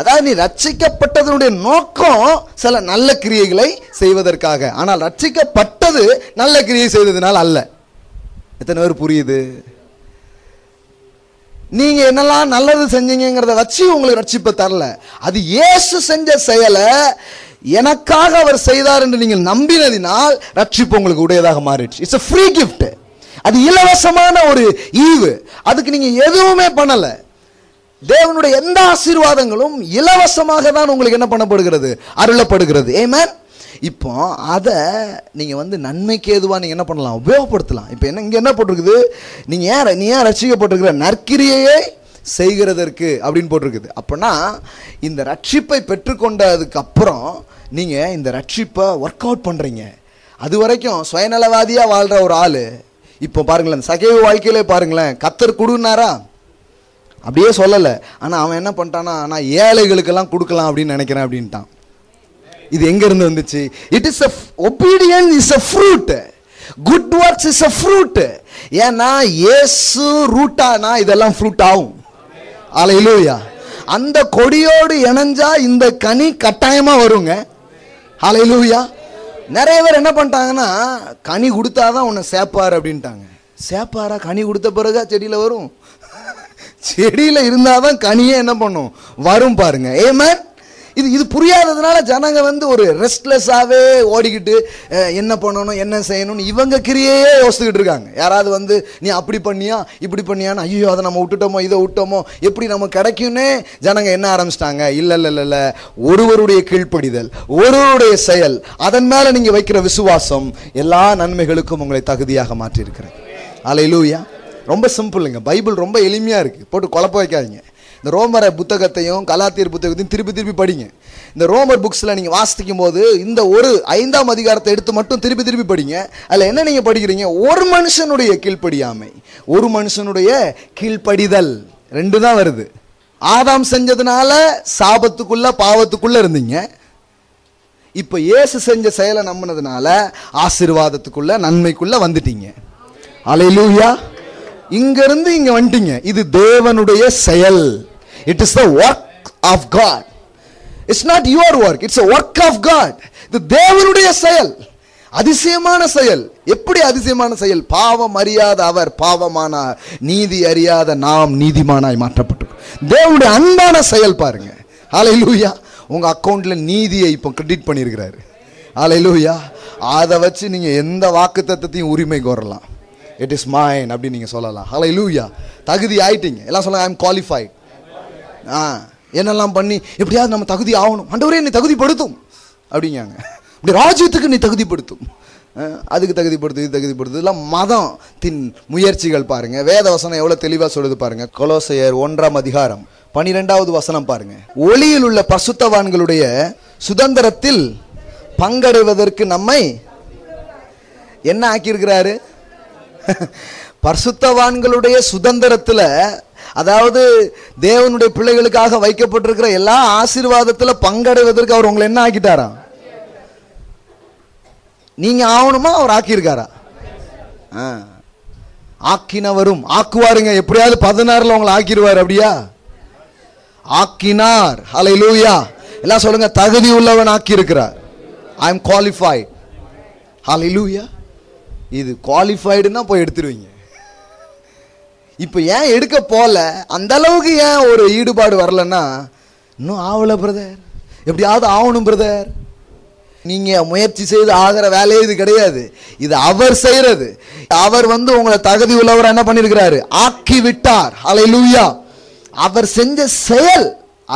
அதாவது நீ ரட்சிக்கப்பட்டதனுடைய நோக்கம் சில நல்ல கிரியைகளை செய்வதற்காக. ஆனால் ரட்சிக்கப்பட்டது நல்ல கிரியை செய்ததினால் அல்ல. எத்தனை பேர் புரியுது? நீங்க என்னெல்லாம் நல்லது செஞ்சீங்கிறத வச்சு உங்களுக்கு ரட்சிப்பை தரல. அது இயேசு செஞ்ச செயலை எனக்காக அவர் செய்தார் என்று நீங்கள் நம்பினதினால் ரட்சிப்பு உங்களுக்கு உடையதாக மாறிடுச்சு. இட்ஸ் a ஃப்ரீ கிஃப்ட் அது இலவசமான ஒரு ஈவு. அதுக்கு நீங்க எதுவுமே பண்ணல. தேவனுடைய எந்த ஆசீர்வாதங்களும் இலவசமாக தான் உங்களுக்கு என்ன பண்ணப்படுகிறது? அருளப்படுகிறது. ஏமேன் இப்போ அதை நீங்கள் வந்து நன்மைக்கு ஏதுவாக நீங்கள் என்ன பண்ணலாம்? உபயோகப்படுத்தலாம். இப்போ என்ன இங்கே என்ன போட்டிருக்குது? நீங்கள் ஏன் நீ ஏன் ரசிக்கப்பட்டிருக்கிற நற்கிரியையை செய்கிறதற்கு அப்படின்னு போட்டிருக்குது. அப்போனா இந்த ரட்சிப்பை பெற்றுக்கொண்டதுக்கப்புறம் நீங்கள் இந்த ரட்சிப்பை ஒர்க் அவுட் பண்ணுறீங்க அது வரைக்கும் சுயநலவாதியாக வாழ்கிற ஒரு ஆள் இப்போ பாருங்களேன் சகைவு வாழ்க்கையிலே பாருங்களேன் கத்தர் கொடுனாரா அப்படியே சொல்லலை. ஆனால் அவன் என்ன பண்ணிட்டான்னா நான் ஏழைகளுக்கெல்லாம் கொடுக்கலாம் அப்படின்னு நினைக்கிறேன் அப்படின்ட்டான். இது எங்க இருந்து வந்துச்சு it is obedience is a fruit good works is a fruit ஏன்னா ஏசு ரூட்டானா இதெல்லாம் ஃப்ரூட் ஆகும். அலையிலூயா அந்த கொடியோடு இணைஞ்சா இந்த கனி கட்டாயமாக வருங்க. அலையிலூயா நிறைய பேர் என்ன பண்ணிட்டாங்கன்னா கனி கொடுத்தாதான் உன்னை சேப்பார் அப்படின்ட்டாங்க. சேப்பாரா? கனி கொடுத்த பிறகா செடியில் வரும். செடியில் இருந்தால் தான் கனியே என்ன பண்ணும்? வரும் பாருங்க. ஏமேன் இது இது புரியாததுனால ஜனங்க வந்து ஒரு ரெஸ்ட்லெஸ்ஸாகவே ஓடிக்கிட்டு என்ன பண்ணணும் என்ன செய்யணும்னு இவங்க கிரியையே யோசிச்சுக்கிட்டு இருக்காங்க. யாராவது வந்து நீ அப்படி பண்ணியா இப்படி பண்ணியான்னு ஐயோ அதை நம்ம விட்டுட்டோமோ இதை விட்டோமோ எப்படி நமக்கு கிடைக்கும்னே? ஜனங்க என்ன ஆரம்பிச்சிட்டாங்க? இல்லை இல்லை இல்லை இல்லை. ஒருவருடைய கீழ்ப்படிதல் ஒருவருடைய செயல் அதன் மேலே நீங்கள் வைக்கிற விசுவாசம் எல்லா நன்மைகளுக்கும் உங்களை தகுதியாக மாற்றியிருக்கிறேன் அலையிலூயா ரொம்ப சிம்பிளுங்க பைபிள் ரொம்ப எளிமையாக இருக்குது போட்டு குழப்ப வைக்காதீங்க. இந்த ரோமர புத்தகத்தையும் கலாத்தியர் புத்தகத்தையும் திருப்பி திருப்பி படிங்க. இந்த ரோமர் புக்ஸில் நீங்கள் வாசிக்கும் போது இந்த ஒரு ஐந்தாம் அதிகாரத்தை எடுத்து மட்டும் திருப்பி திருப்பி படிங்க. அதில் என்ன நீங்கள் படிக்கிறீங்க? ஒரு மனுஷனுடைய கீழ்ப்படியாமை ஒரு மனுஷனுடைய கீழ்ப்படிதல். ரெண்டு தான் வருது. ஆதாம் செஞ்சதுனால சாபத்துக்குள்ளே பாவத்துக்குள்ளே இருந்தீங்க. இப்போ ஏசு செஞ்ச செயலை நம்பினதுனால ஆசீர்வாதத்துக்குள்ள நன்மைக்குள்ள வந்துட்டீங்க. அலையிலூயா இங்க இங்கே வந்துட்டீங்க. இது தேவனுடைய செயல். It is the work of God it's not your work it's work of God இது தேவனுடைய செயல். அதிசயமான செயல். எப்படி அதிசயமான செயல்? பாவம் அறியாத அவர் பாவமானார். நீதி அறியாத நாம் நீதிமானாய் மாற்றப்பட்டோம் தேவனுடைய அன்பான செயல் பாருங்க. ஹalleluya உங்க அக்கௌண்ட்ல நீதியை இப்போ கிரெடிட் பண்ணியிருக்கிறாரு ஹalleluya அதை வச்சு நீங்க எந்த வாக்கு தத்துவத்தையும் உரிமை கோரலாம். இட் இஸ் மைன் அப்படின்னு நீங்க சொல்லலாம். ஹalleluya தகுதி ஆயிட்டீங்க. எல்லாம் சொல்லுங்க ஐ எம் குவாலிஃபைட் ஆ என்னெல்லாம் பண்ணி எப்படியாவது நம்ம தகுதி ஆகணும். ஆண்டவரே நீ தகுதிப்படுத்தும். அப்படிங்காங்க இப்படி ராஜ்யத்துக்கு நீ தகுதிப்படுத்தும். அதுக்கு தகுதிப்படுத்து இது தகுதிப்படுத்து. இதெல்லாம் மதத்தின் முயற்சிகள் பாருங்கள் வேத வசனம் எவ்வளோ தெளிவாக சொல்லுது பாருங்கள் கொலோசையர் ஒன்றாம் அதிகாரம் பனிரெண்டாவது வசனம் பாருங்கள் ஒளியில் உள்ள பசுத்தவான்களுடைய சுதந்திரத்தில் பங்கடைவதற்கு நம்மை என்ன ஆக்கியிருக்கிறாரு? பரிசுத்தவான்களுடைய சுதந்திரத்தில் அதாவது தேவனுடைய பிள்ளைகளுக்காக வைக்கப்பட்டிருக்கிற எல்லா ஆசீர்வாதத்தில் பங்கடைவதற்கு அவர் உங்களை என்ன ஆக்கிட்டாராம் நீங்க ஆகணுமா? அவர் ஆக்கியிருக்காரா? ஆ. ஆக்கினவரும் ஆக்குவாருங்க. எப்படியாவது பதினாறுல உங்களை ஆக்கிடுவார் அப்படியா? ஆக்கினார். ஹலை லூயா எல்லாம் சொல்லுங்க தகுதி உள்ளவன் ஆக்கியிருக்கிறார். ஐ எம் குவாலிஃபைட் ஹalleluya இது குவாலிஃபைடுன்னா போய் எடுத்துருவீங்க. இப்போ ஏன் எடுக்க போல? அந்த அளவுக்கு ஏன் ஒரு ஈடுபாடு வரலன்னா இன்னும் ஆகலை பிரதர் எப்படியாவது ஆகணும் பிரதர் நீங்கள் முயற்சி செய்து ஆகிற வேலையே இது கிடையாது. இது அவர் செய்கிறது அவர் வந்து உங்களை தகுதி உள்ளவர் என்ன பண்ணியிருக்கிறாரு ஆக்கி விட்டார் அலை லூயா அவர் செஞ்ச செயல்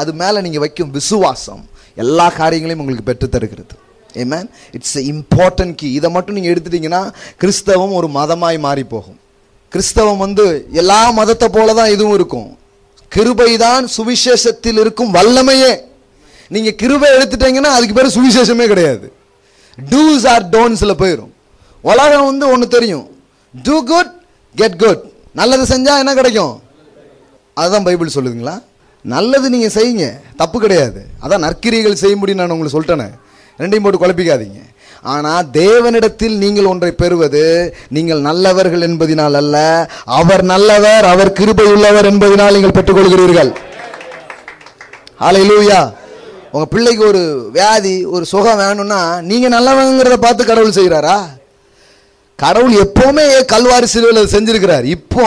அது மேலே நீங்கள் வைக்கும் விசுவாசம் எல்லா காரியங்களையும் உங்களுக்கு பெற்று தருகிறது. ஏமேன் இட்ஸ் இம்பார்ட்டன்ட் கீ இதை மட்டும் நீங்கள் எடுத்துட்டீங்கன்னா கிறிஸ்தவம் ஒரு மதமாய் மாறி போகும். கிறிஸ்தவம் வந்து எல்லா மதத்தை போல தான் இதுவும் இருக்கும். கிருபை தான் சுவிசேஷத்தில் இருக்கும் வல்லமையே. நீங்கள் கிருபை எடுத்துட்டீங்கன்னா அதுக்கு பேர் சுவிசேஷமே கிடையாது. டூஸ் ஆர் டோன்ஸில் போயிடும் உலகம் வந்து ஒன்று தெரியும். டூ குட் கெட் குட் நல்லது செஞ்சால் என்ன கிடைக்கும்? அதுதான் பைபிள் சொல்லுதுங்களா? நல்லது நீங்கள் செய்யுங்க. தப்பு கிடையாது. அதான் நற்கிரிகள் செய்யும்படி நான் உங்களுக்கு சொல்லிட்டேனே. ரெண்டையும் போட்டு குழப்பிக்காதீங்க. ஆனால் தேவனிடத்தில் நீங்கள் ஒன்றை பெறுவது நீங்கள் நல்லவர்கள் என்பதினால் அல்ல. அவர் நல்லவர் அவர் கிருபை உள்ளவர் என்பதினால் நீங்கள் பெற்றுக்கொள்கிறீர்கள். லூயா உங்கள் பிள்ளைக்கு ஒரு வியாதி ஒரு சுகம் வேணும்னா நீங்கள் நல்லவங்கிறத பார்த்து கடவுள் செய்கிறாரா கடவுள் எப்போவுமே கல்வாரி சிலுவையில் செஞ்சுருக்கிறார். இப்போ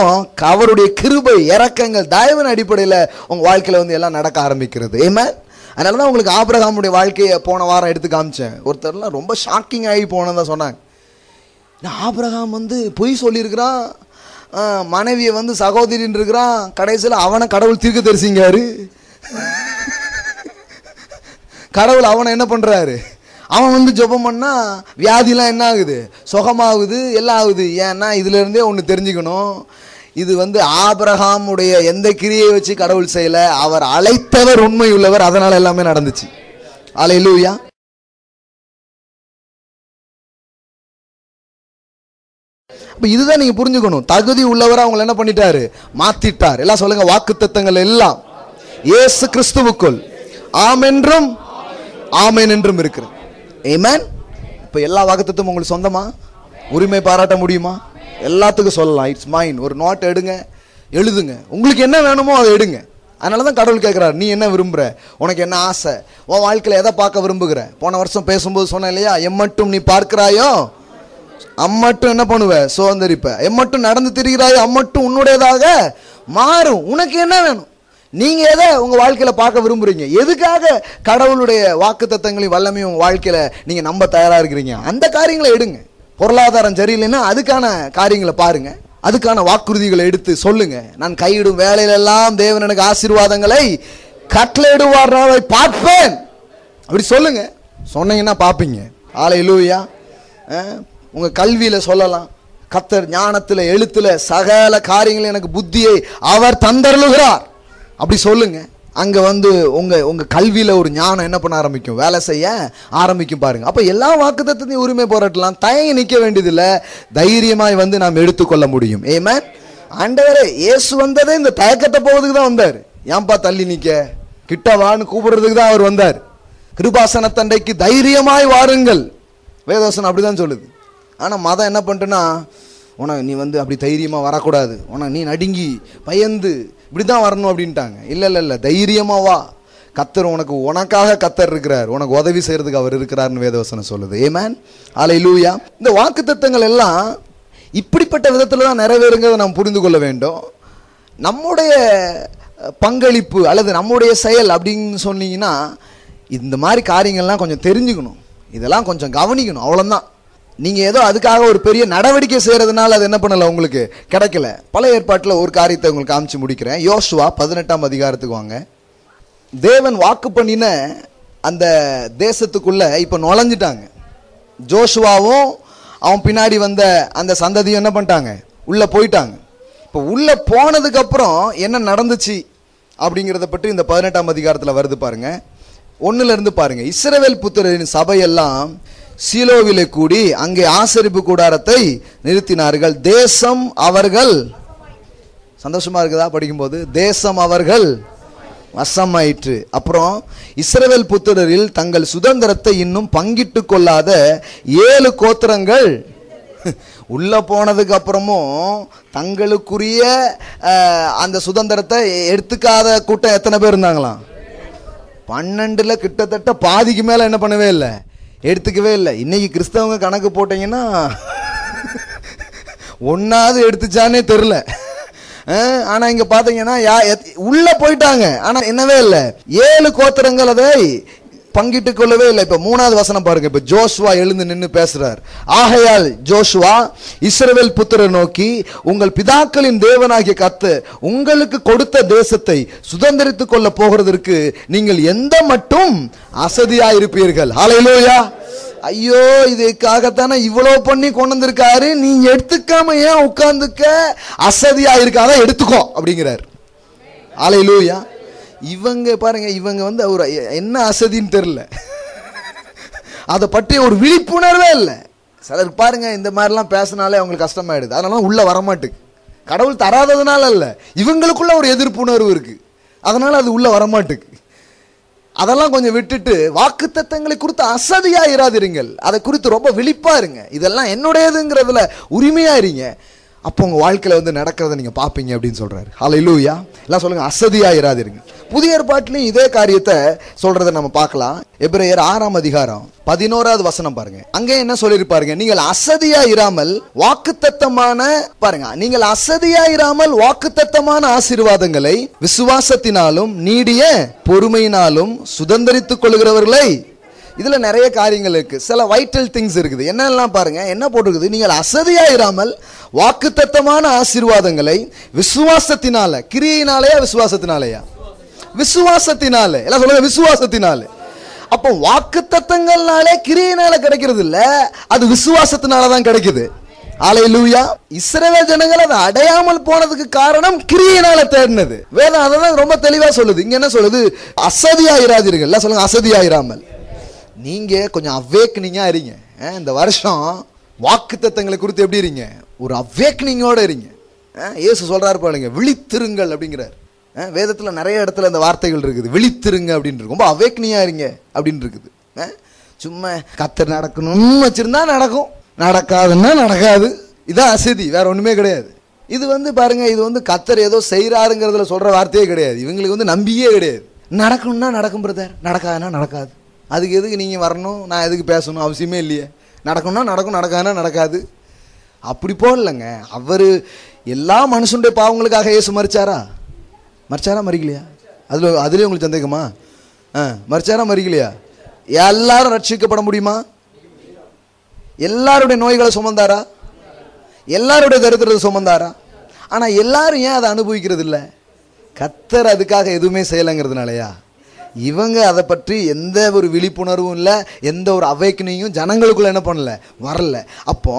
அவருடைய கிருபை இறக்கங்கள் தயவின் அடிப்படையில் உங்கள் வாழ்க்கையில் வந்து எல்லாம் நடக்க ஆரம்பிக்கிறது. ஏமா அதனால தான் உங்களுக்கு ஆபிரகாமுடைய வாழ்க்கையை போன வாரம் எடுத்து காமிச்சேன். ஒருத்தர்லாம் ரொம்ப ஷாக்கிங் ஆகி போனதான் சொன்னாங்க. நான் ஆபிரகாம் வந்து பொய் சொல்லியிருக்கிறான். மனைவியை வந்து சகோதரின்னு இருக்கிறான். கடைசியில் அவனை கடவுள் தீர்க்க தரிசிங்காரு கடவுள் அவனை என்ன பண்ணுறாரு அவன் வந்து ஜெபம் பண்ணா வியாதிலாம் என்ன ஆகுது சுகமாகுது? எல்லாம் ஆகுது. ஏன்னா இதுலேருந்தே ஒன்று தெரிஞ்சுக்கணும். இது வந்து ஆபிரகாமுடைய எந்த கிரியை வச்சு கடவுள் செய்யல? அவர் அழைத்தவர் உண்மை உள்ளவர் அதனால எல்லாமே நடந்துச்சு. அலையிலூயா இப்போ இதுதான் நீங்க புரிஞ்சுக்கணும். தகுதி உள்ளவரை அவங்களை என்ன பண்ணிட்டாரு? மாத்திட்டார். எல்லாம் சொல்லுங்க வாக்குத்தத்தங்கள் எல்லாம் இயேசு கிறிஸ்துவுக்குள். ஆமென்றும் ஆமென் என்றும் இருக்கிறது. ஏமேன் இப்போ எல்லா வாக்குத்தத்தும் உங்களுக்கு சொந்தமா? உரிமை பாராட்ட முடியுமா? எல்லாத்துக்கும் சொல்லலாம் இட்ஸ் மைன் ஒரு நோட் எடுங்க எழுதுங்க. உங்களுக்கு என்ன வேணுமோ அதை எடுங்க. அதனால தான் கடவுள் கேட்குறாரு நீ என்ன விரும்புகிற உனக்கு என்ன ஆசை? உன் வாழ்க்கையில் எதை பார்க்க விரும்புகிற? போன வருஷம் பேசும்போது சொன்னேன் இல்லையா எம்மட்டும் நீ பார்க்கிறாயோ அம்மட்டும் என்ன பண்ணுவ? சுதந்திரிப்ப. எம்மட்டும் நடந்து திரிகிறாயோ அம்மட்டும் உன்னுடையதாக மாறும். உனக்கு என்ன வேணும்? நீங்க எதை உங்க வாழ்க்கையில பார்க்க விரும்புறீங்க? எதுக்காக கடவுளுடைய வாக்கு தத்தங்களையும் வல்லமையும் உங்க வாழ்க்கையில நீங்க நம்ப தயாரா இருக்கிறீங்க? அந்த காரியங்களை எடுங்க. பொருளாதாரம் சரியில்லைன்னா அதுக்கான காரியங்களை பாருங்கள் அதுக்கான வாக்குறுதிகளை எடுத்து சொல்லுங்க. நான் கையிடும் வேலையிலெல்லாம் தேவன் எனக்கு ஆசீர்வாதங்களை கட்டளையிடுவார். நான் பார்ப்பேன். அப்படி சொல்லுங்க. சொன்னீங்கன்னா பார்ப்பீங்க. ஆலை இலுவையா உங்கள் கல்வியில் சொல்லலாம். கத்தர் ஞானத்தில் எழுத்தில் சகல காரியங்களும் எனக்கு புத்தியை அவர் தந்தருளுகிறார். அப்படி சொல்லுங்கள் அங்கே வந்து உங்கள் உங்கள் கல்வியில் ஒரு ஞானம் என்ன பண்ண ஆரம்பிக்கும்? வேலை செய்ய ஆரம்பிக்கும் பாருங்கள் அப்போ எல்லா வாக்குத்தத்தையும் உரிமை போராட்டலாம். தயங்கி நிற்க வேண்டியதில்லை. தைரியமாய் வந்து நாம் எடுத்துக்கொள்ள முடியும். ஏமே ஆண்டவரே இயேசு வந்ததே இந்த தயக்கத்தை போவதுக்கு தான் வந்தார். ஏன்பா தள்ளி நிற்க கிட்ட வான்னு கூப்பிடுறதுக்கு தான் அவர் வந்தார். கிருபாசனத்தண்டைக்கு தைரியமாய் வாருங்கள். வேதவசனம் அப்படிதான் சொல்லுது. ஆனால் மதம் என்ன பண்ணிட்டுன்னா உனக்கு நீ வந்து அப்படி தைரியமாக வரக்கூடாது. உனக்கு நீ நடுங்கி பயந்து இப்படி தான் வரணும் அப்படின்ட்டாங்க. இல்லை இல்லை இல்லை தைரியமாக வா. கத்தர் உனக்கு உனக்காக கத்தர் இருக்கிறார். உனக்கு உதவி செய்கிறதுக்கு அவர் இருக்கிறார்னு வேதவசனம் சொல்லுது. ஏமேன் ஆலை லூயா இந்த வாக்குத்தத்தங்கள் எல்லாம் இப்படிப்பட்ட விதத்தில் தான் நிறைவேறுங்கிறத நாம் புரிந்து கொள்ள வேண்டும். நம்முடைய பங்களிப்பு அல்லது நம்முடைய செயல் அப்படின்னு சொன்னீங்கன்னா இந்த மாதிரி காரியங்கள்லாம் கொஞ்சம் தெரிஞ்சுக்கணும். இதெல்லாம் கொஞ்சம் கவனிக்கணும். அவ்வளோதான் நீங்கள் ஏதோ அதுக்காக ஒரு பெரிய நடவடிக்கை செய்கிறதுனால அது என்ன பண்ணலை உங்களுக்கு? கிடைக்கல. பல ஏற்பாட்டில் ஒரு காரியத்தை உங்களுக்கு காமிச்சு முடிக்கிறேன். யோசுவா பதினெட்டாம் அதிகாரத்துக்கு வாங்க. தேவன் வாக்கு பண்ணின அந்த தேசத்துக்குள்ளே இப்போ நுழைஞ்சிட்டாங்க. ஜோஷுவாவும் அவன் பின்னாடி வந்த அந்த சந்ததியும் என்ன பண்ணிட்டாங்க? உள்ளே போயிட்டாங்க. இப்போ உள்ளே போனதுக்கப்புறம் என்ன நடந்துச்சு அப்படிங்கிறத பற்றி இந்த பதினெட்டாம் அதிகாரத்தில் வருது பாருங்க. ஒன்றுலேருந்து பாருங்கள் இஸ்ரவேல் புத்திரரின் சபையெல்லாம் சீலோவிலே கூடி அங்கே ஆசரிப்பு கூடாரத்தை நிறுத்தினார்கள். தேசம் அவர்கள் சந்தோஷமா இருக்குதா படிக்கும்போது? தேசம் அவர்கள் வசமாயிற்று. அப்புறம் இஸ்ரவேல் புத்திரரில் தங்கள் சுதந்திரத்தை இன்னும் பங்கிட்டு கொள்ளாத ஏழு கோத்திரங்கள் உள்ள போனதுக்கு அப்புறமும் தங்களுக்குரிய அந்த சுதந்திரத்தை எடுத்துக்காத கூட்டம் எத்தனை பேர் இருந்தாங்களாம்? பன்னெண்டுல கிட்டத்தட்ட பாதிக்கு மேல என்ன பண்ணவே இல்லை. எடுத்துக்கவே இல்லை. இன்னைக்கு கிறிஸ்தவங்க கணக்கு போட்டீங்கன்னா ஒன்றாவது எடுத்துச்சானே தெரில ஆனால் இங்கே பார்த்தீங்கன்னா யா- உள்ளே போயிட்டாங்க. ஆனால் என்னவே இல்லை. ஏழு கோத்திரங்கள் அதை பங்கிட்டுக் கொள்ளவே இல்லை. இப்ப மூணாவது வசனம் பாருங்க. இப்ப ஜோஷுவா எழுந்து நின்று பேசுறார். ஆகையால் ஜோஷுவா இஸ்ரவேல் புத்திரர் நோக்கி உங்கள் பிதாக்களின் தேவனாகிய கத்து உங்களுக்கு கொடுத்த தேசத்தை சுதந்திரித்துக் கொள்ள போகிறதற்கு நீங்கள் எந்த மட்டும் அசதியா இருப்பீர்கள் ஹalleluya ஐயோ இதுக்காகத்தானே இவ்வளவு பண்ணி கொண்டு வந்திருக்காரு நீ எடுத்துக்காம ஏன் உட்கார்ந்துக்க? அசதியா இருக்காத எடுத்துக்கோ அப்படிங்கிறார். ஹalleluya இவங்க பாருங்க இவங்க வந்து அவர் என்ன அசதின்னு தெரில அதை பற்றி ஒரு விழிப்புணர்வே இல்லை. சிலருக்கு பாருங்க இந்த மாதிரிலாம் பேசினாலே அவங்களுக்கு கஷ்டமாயிடுது. அதனால உள்ள வரமாட்டுக்கு. கடவுள் தராததுனால இல்லை. இவங்களுக்குள்ள ஒரு எதிர்ப்புணர்வு இருக்கு. அதனால அது உள்ள வரமாட்டுக்கு. அதெல்லாம் கொஞ்சம் விட்டுட்டு வாக்குத்தத்தங்களை குறித்து அசதியா இராதிருங்கள். அதை குறித்து ரொம்ப விழிப்பா இருங்க. இதெல்லாம் என்னுடையதுங்கிறதுல உரிமையா இருங்க. அப்போ உங்க வாழ்க்கையில வந்து நடக்கிறத நீங்க பாப்பீங்க அப்படின்னு சொல்றாரு. இல்லையா எல்லாம் சொல்லுங்க அசதியா இராதிருங்க புதிய ஏற்பாட்டிலையும் இதே காரியத்தை சொல்றதை நம்ம பார்க்கலாம். எப்ரேயர் ஆறாம் அதிகாரம் பதினோராவது வசனம் பாருங்க. அங்கே என்ன சொல்லியிருப்பாருங்க? நீங்கள் அசதியா இராமல் வாக்குத்தத்தமான பாருங்க நீங்கள் அசதியா இராமல் வாக்குத்தத்தமான ஆசீர்வாதங்களை விசுவாசத்தினாலும் நீடிய பொறுமையினாலும் சுதந்திரித்துக் கொள்கிறவர்களை. இதுல நிறைய காரியங்கள் இருக்கு. சில வைட்டல் திங்ஸ் இருக்குது. என்னெல்லாம் பாருங்க? என்ன போட்டிருக்குது? நீங்கள் அசதியா இராமல் வாக்குத்தத்தமான ஆசீர்வாதங்களை விசுவாசத்தினால கிரியினாலயா விசுவாசத்தினாலயா? விசுவாசத்தினால. எல்லாம் சொல்லுங்க விசுவாசத்தினால. அப்போ வாக்குத்தத்தங்கள்னாலே கிரியினால கிடைக்கிறது இல்ல அது விசுவாசத்தினால தான் கிடைக்குது. லூயா இஸ்ரவேல் ஜனங்கள் அதை அடையாமல் போனதுக்கு காரணம் கிரியினால தேடினது. வேதம் அதை தான் ரொம்ப தெளிவா சொல்லுது. இங்க என்ன சொல்லுது? அசதியாயிராதீர்கள். எல்லாம் சொல்லுங்க அசதியாயிராமல். நீங்க கொஞ்சம் அவேக்னிங்கா இருங்க. இந்த வருஷம் வாக்குத்தத்தங்களை குறித்து எப்படி இருங்க? ஒரு அவேக்னிங்கோட இருங்க. அஹ் இயேசு சொல்றாரு பாருங்க விழித்திருங்கள் அப்படிங்கிறார். வேதத்தில் நிறைய இடத்துல இந்த வார்த்தைகள் இருக்குது. விழித்திருங்க அப்படின்னு இருக்கு ரொம்ப அவேக்னியாக இருங்க அப்படின்னு இருக்குது. சும்மா கத்தர் நடக்கணும்னு வச்சுருந்தா நடக்கும். நடக்காதுன்னா நடக்காது. இதான் அசதி வேற ஒன்றுமே கிடையாது. இது வந்து பாருங்க இது வந்து கத்தர் ஏதோ செய்கிறாருங்கிறதுல சொல்கிற வார்த்தையே கிடையாது. இவங்களுக்கு வந்து நம்பியே கிடையாது. நடக்கணும்னா நடக்கும் பிரதர். நடக்காதுன்னா நடக்காது. அதுக்கு எதுக்கு நீங்கள் வரணும்? நான் எதுக்கு பேசணும்? அவசியமே இல்லையே. நடக்கணும்னா நடக்கும் நடக்காதுன்னா நடக்காது. அப்படி போடலங்க அவர் எல்லா மனுஷனுடைய பாவங்களுக்காக ஏசு மறிச்சாரா மறைச்சாரா மறிக்கலையா அதில் அதுலேயே உங்களுக்கு சந்தேகமா? ஆ மறைச்சாரா மறிக்கலையா எல்லாரும் ரட்சிக்கப்பட முடியுமா? எல்லாருடைய நோய்களை சுமந்தாரா? எல்லாருடைய தரித்திரத்தை சுமந்தாரா? ஆனால் எல்லாரும் ஏன் அதை அனுபவிக்கிறது இல்லை கத்தர் அதுக்காக எதுவுமே செய்யலைங்கிறதுனாலயா? இவங்க அதை பற்றி எந்த ஒரு விழிப்புணர்வும் இல்லை எந்த ஒரு அவைக்கனையும் ஜனங்களுக்குள்ள என்ன பண்ணல? வரல. அப்போ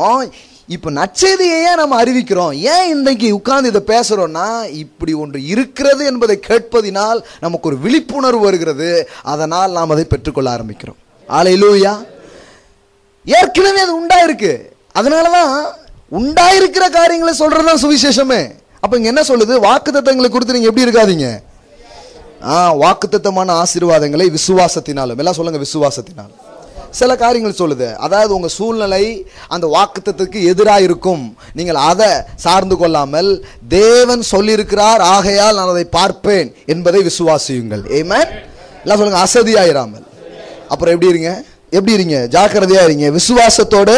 இப்போ நற்செய்தியை ஏன் நம்ம அறிவிக்கிறோம். ஏன் இன்றைக்கு உட்கார்ந்து இதை பேசுகிறோன்னா இப்படி ஒன்று இருக்கிறது என்பதை கேட்பதினால் நமக்கு ஒரு விழிப்புணர்வு வருகிறது. அதனால் நாம் அதை பெற்றுக்கொள்ள ஆரம்பிக்கிறோம். ஆலையிலூயா ஏற்கனவே அது உண்டாயிருக்கு. அதனாலதான் உண்டாயிருக்கிற காரியங்களை சொல்கிறது தான் சுவிசேஷமே. அப்போ இங்கே என்ன சொல்லுது? வாக்குத்தத்தங்களை கொடுத்து நீங்கள் எப்படி இருக்காதீங்க? ஆ வாக்குத்தத்தமான ஆசீர்வாதங்களை விசுவாசத்தினாலும். எல்லாம் சொல்லுங்கள் விசுவாசத்தினாலும். சில காரியங்கள் சொல்லுது. அதாவது உங்கள் சூழ்நிலை அந்த வாக்குத்தத்துக்கு எதிராக இருக்கும் நீங்கள் அதை சார்ந்து கொள்ளாமல் தேவன் சொல்லியிருக்கிறார் ஆகையால் நான் அதை பார்ப்பேன் என்பதை விசுவாசியுங்கள். ஏமேன் எல்லாம் சொல்லுங்கள் அசதியாயிராமல். அப்புறம் எப்படி இருங்க? எப்படி இருங்க? ஜாக்கிரதையா இருங்க. விசுவாசத்தோட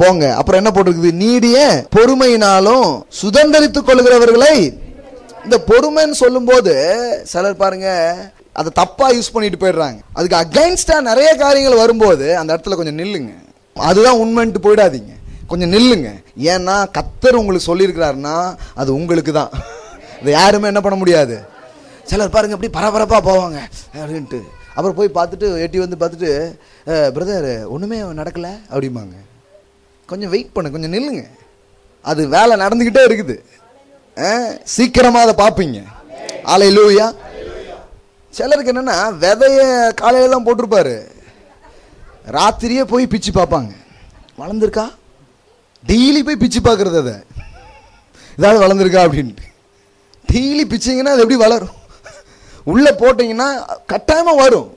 போங்க. அப்புறம் என்ன போட்டிருக்குது? நீடிய பொறுமையினாலும் சுதந்திரித்துக் கொள்கிறவர்களை இந்த பொறுமைன்னு சொல்லும்போது சிலர் பாருங்க அதை தப்பாக யூஸ் பண்ணிட்டு போயிடுறாங்க. அதுக்கு அகைன்ஸ்டாக நிறைய காரியங்கள் வரும்போது அந்த இடத்துல கொஞ்சம் நில்லுங்க. அதுதான் உண்மைன்ட்டு போயிடாதீங்க. கொஞ்சம் நில்லுங்க. ஏன்னா கத்தர் உங்களுக்கு சொல்லியிருக்கிறாருன்னா அது உங்களுக்கு தான் அதை யாருமே என்ன பண்ண முடியாது. சிலர் பாருங்க அப்படி பரபரப்பாக போவாங்க. அப்படின்ட்டு. அப்புறம் போய் பார்த்துட்டு எட்டி வந்து பார்த்துட்டு பிரதர் ஒன்றுமே நடக்கல அப்படிம்பாங்க. கொஞ்சம் வெயிட் பண்ணு கொஞ்சம் நில்லுங்க. அது வேலை நடந்துக்கிட்டே இருக்குது. சீக்கிரமாக அதை பார்ப்பீங்க. ஆலை லூயா சிலருக்கு என்னன்னா விதைய காலையில தான் போட்டிருப்பாரு. ராத்திரியே போய் பிச்சு பார்ப்பாங்க. வளர்ந்துருக்கா? டெய்லி போய் பிச்சு பார்க்கறது அதை. இதாவது வளர்ந்துருக்கா அப்படின்ட்டு. டெய்லி பிச்சிங்கன்னா அது எப்படி வளரும்? உள்ளே போட்டிங்கன்னா கட்டாயமாக வரும்.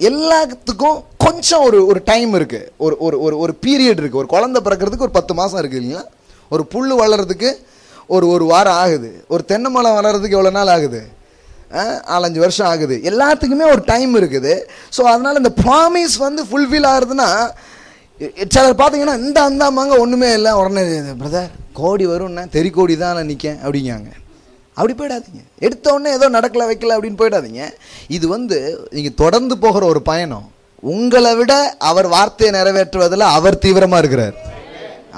எல்லாத்துக்கும் கொஞ்சம் ஒரு ஒரு டைம் இருக்குது ஒரு ஒரு ஒரு ஒரு பீரியட் இருக்குது ஒரு குழந்த பிறக்கிறதுக்கு ஒரு பத்து மாதம் இருக்குது இல்லைங்களா? ஒரு புல் வளர்கிறதுக்கு ஒரு ஒரு வாரம் ஆகுது. ஒரு தென்னை மரம் வளர்கிறதுக்கு எவ்வளோ நாள் ஆகுது? நாலஞ்சு வருஷம் ஆகுது. எல்லாத்துக்குமே ஒரு டைம் இருக்குது. ஸோ அதனால் இந்த ப்ராமிஸ் வந்து ஃபுல்ஃபில் ஆகுதுன்னா சிலர் பார்த்தீங்கன்னா இந்த அந்தாமாங்க ஒன்றுமே இல்லை. உடனே பிரதர் கோடி வரும்னா தெரி கோடி தான் நான் நிற்கேன் அப்படிங்காங்க அப்படி போயிடாதீங்க. எடுத்த உடனே ஏதோ நடக்கல வைக்கல அப்படின்னு போயிடாதீங்க. இது வந்து நீங்கள் தொடர்ந்து போகிற ஒரு பயணம். உங்களை விட அவர் வார்த்தையை நிறைவேற்றுவதில் அவர் தீவிரமாக இருக்கிறார்.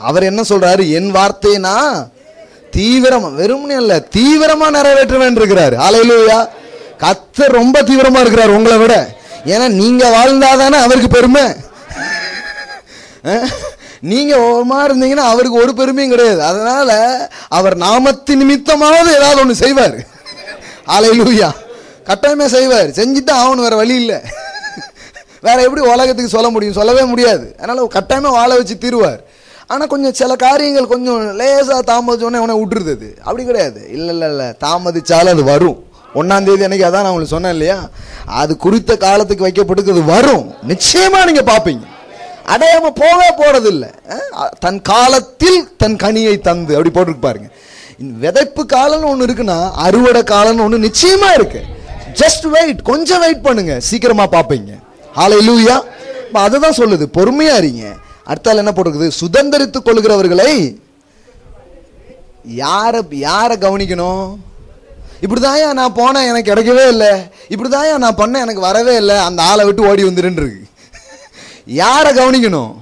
அவர் என்ன சொல்கிறாரு என் வார்த்தையை நான் தீவிரமா வெறுமனே இல்ல தீவிரமா நிறைவேற்றுவேன் இருக்கிறார் அலையிலூயா கத்தர் ரொம்ப தீவிரமா இருக்கிறார் உங்களை விட. ஏன்னா நீங்க வாழ்ந்தாதானே அவருக்கு பெருமை. அஹ்? நீங்க ஓரமா இருந்தீங்கன்னா அவருக்கு ஒரு பெருமையும் கிடையாது. அதனால அவர் நாமத்து நிமித்தமாவது ஏதாவது ஒன்று செய்வார். அலையிலூயா கட்டாயமே செய்வார். செஞ்சுட்டு ஆகணும் வேற வழி இல்லை. வேற எப்படி உலகத்துக்கு சொல்ல முடியும்? சொல்லவே முடியாது. அதனால கட்டாயமா வாழ வச்சு தீருவார். ஆனால் கொஞ்சம் சில காரியங்கள் கொஞ்சம் லேசாக தாமதிச்சோடனே உடனே விட்டுருது அது. அப்படி கிடையாது. இல்லை இல்லை இல்லை. தாமதிச்சாலும் அது வரும். ஒன்றாந்தேதி அன்றைக்கி அதான் நான் உங்களுக்கு சொன்னேன் இல்லையா? அது குறித்த காலத்துக்கு வைக்கப்பட்டுக்கு அது வரும். நிச்சயமாக நீங்கள் பார்ப்பீங்க அடையாம போக போகிறதில்ல தன் காலத்தில் தன் கனியை தந்து. அப்படி போட்டிருக்கு பாருங்க. விதைப்பு காலம்னு ஒன்று இருக்குன்னா அறுவடை காலம்னு ஒன்று நிச்சயமாக இருக்கு. ஜஸ்ட் வெயிட் கொஞ்சம் வெயிட் பண்ணுங்க. சீக்கிரமாக பார்ப்பீங்க ஆலை லூயா அதுதான் சொல்லுது. பொறுமையாக இருங்க. அடுத்தால் என்ன போட்டிருக்குது? சுதந்திரித்துக் கொள்கிறவர்களை யாரை யாரை கவனிக்கணும்? இப்படிதாயா நான் போனேன் எனக்கு கிடைக்கவே இல்லை. இப்படிதாயா நான் பண்ணேன் எனக்கு வரவே இல்லை. அந்த ஆளை விட்டு ஓடி வந்துருன்றிருக்கு. யாரை கவனிக்கணும்?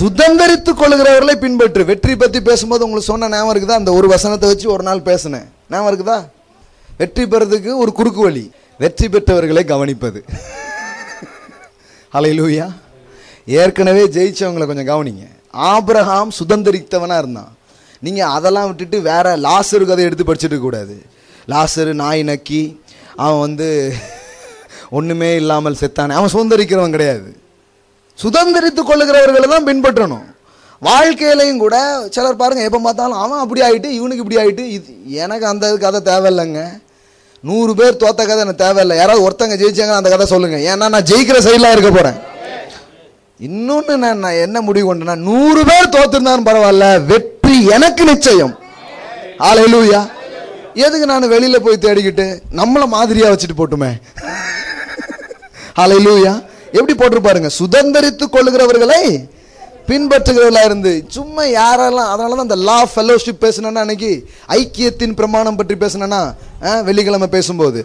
சுதந்திரித்துக் கொள்கிறவர்களை பின்பற்று. வெற்றி பற்றி பேசும்போது உங்களுக்கு சொன்ன ஞாபகம் இருக்குதா? அந்த ஒரு வசனத்தை வச்சு ஒரு நாள் பேசினேன். ஞாபகம் இருக்குதா? வெற்றி பெறதுக்கு ஒரு குறுக்கு வழி. வெற்றி பெற்றவர்களை கவனிப்பது. அலையிலூயா ஏற்கனவே ஜெயிச்சவங்களை கொஞ்சம் கவனிங்க. ஆபிரஹாம் சுதந்திரித்தவனாக இருந்தான். நீங்கள் அதெல்லாம் விட்டுட்டு வேற லாசரு கதை எடுத்து படிச்சுட்டு கூடாது. லாசரு நாய் நக்கி அவன் வந்து ஒன்றுமே இல்லாமல் செத்தானே. அவன் சுதந்திரிக்கிறவன் கிடையாது. சுதந்திரித்துக் கொள்ளுகிறவர்களை தான் பின்பற்றணும். வாழ்க்கையிலையும் கூட சிலர் பாருங்கள் எப்போ பார்த்தாலும் அவன் அப்படி ஆகிட்டு இவனுக்கு இப்படி ஆகிட்டு இது எனக்கு அந்த கதை தேவையில்லைங்க. நூறு பேர் தோத்த கதை எனக்கு தேவையில்லை. யாராவது ஒருத்தங்க ஜெயிச்சாங்க அந்த கதை சொல்லுங்கள் ஏன்னா நான் ஜெயிக்கிற சைடில் இருக்க போகிறேன் இன்னொன்று நான் நான் என்ன முடிவு கொண்டேன்னா நூறு பேர் தோத்துருந்தாலும் பரவாயில்ல வெற்றி எனக்கு நிச்சயம். ஆலையிலூயா எதுக்கு நான் வெளியில் போய் தேடிக்கிட்டு நம்மள மாதிரியா வச்சுட்டு போட்டுமே? ஹalleluya. எப்படி போட்டிருப்பாருங்க? பாருங்க சுதந்திரித்துக் கொள்ளுகிறவர்களை பின்பற்றுகிறவர்களா இருந்து சும்மா யாரெல்லாம் அதனால தான் அந்த லா ஃபெலோஷிப் பேசினேன்னா அன்னைக்கு ஐக்கியத்தின் பிரமாணம் பற்றி பேசினேன்னா வெள்ளிக்கிழமை பேசும்போது.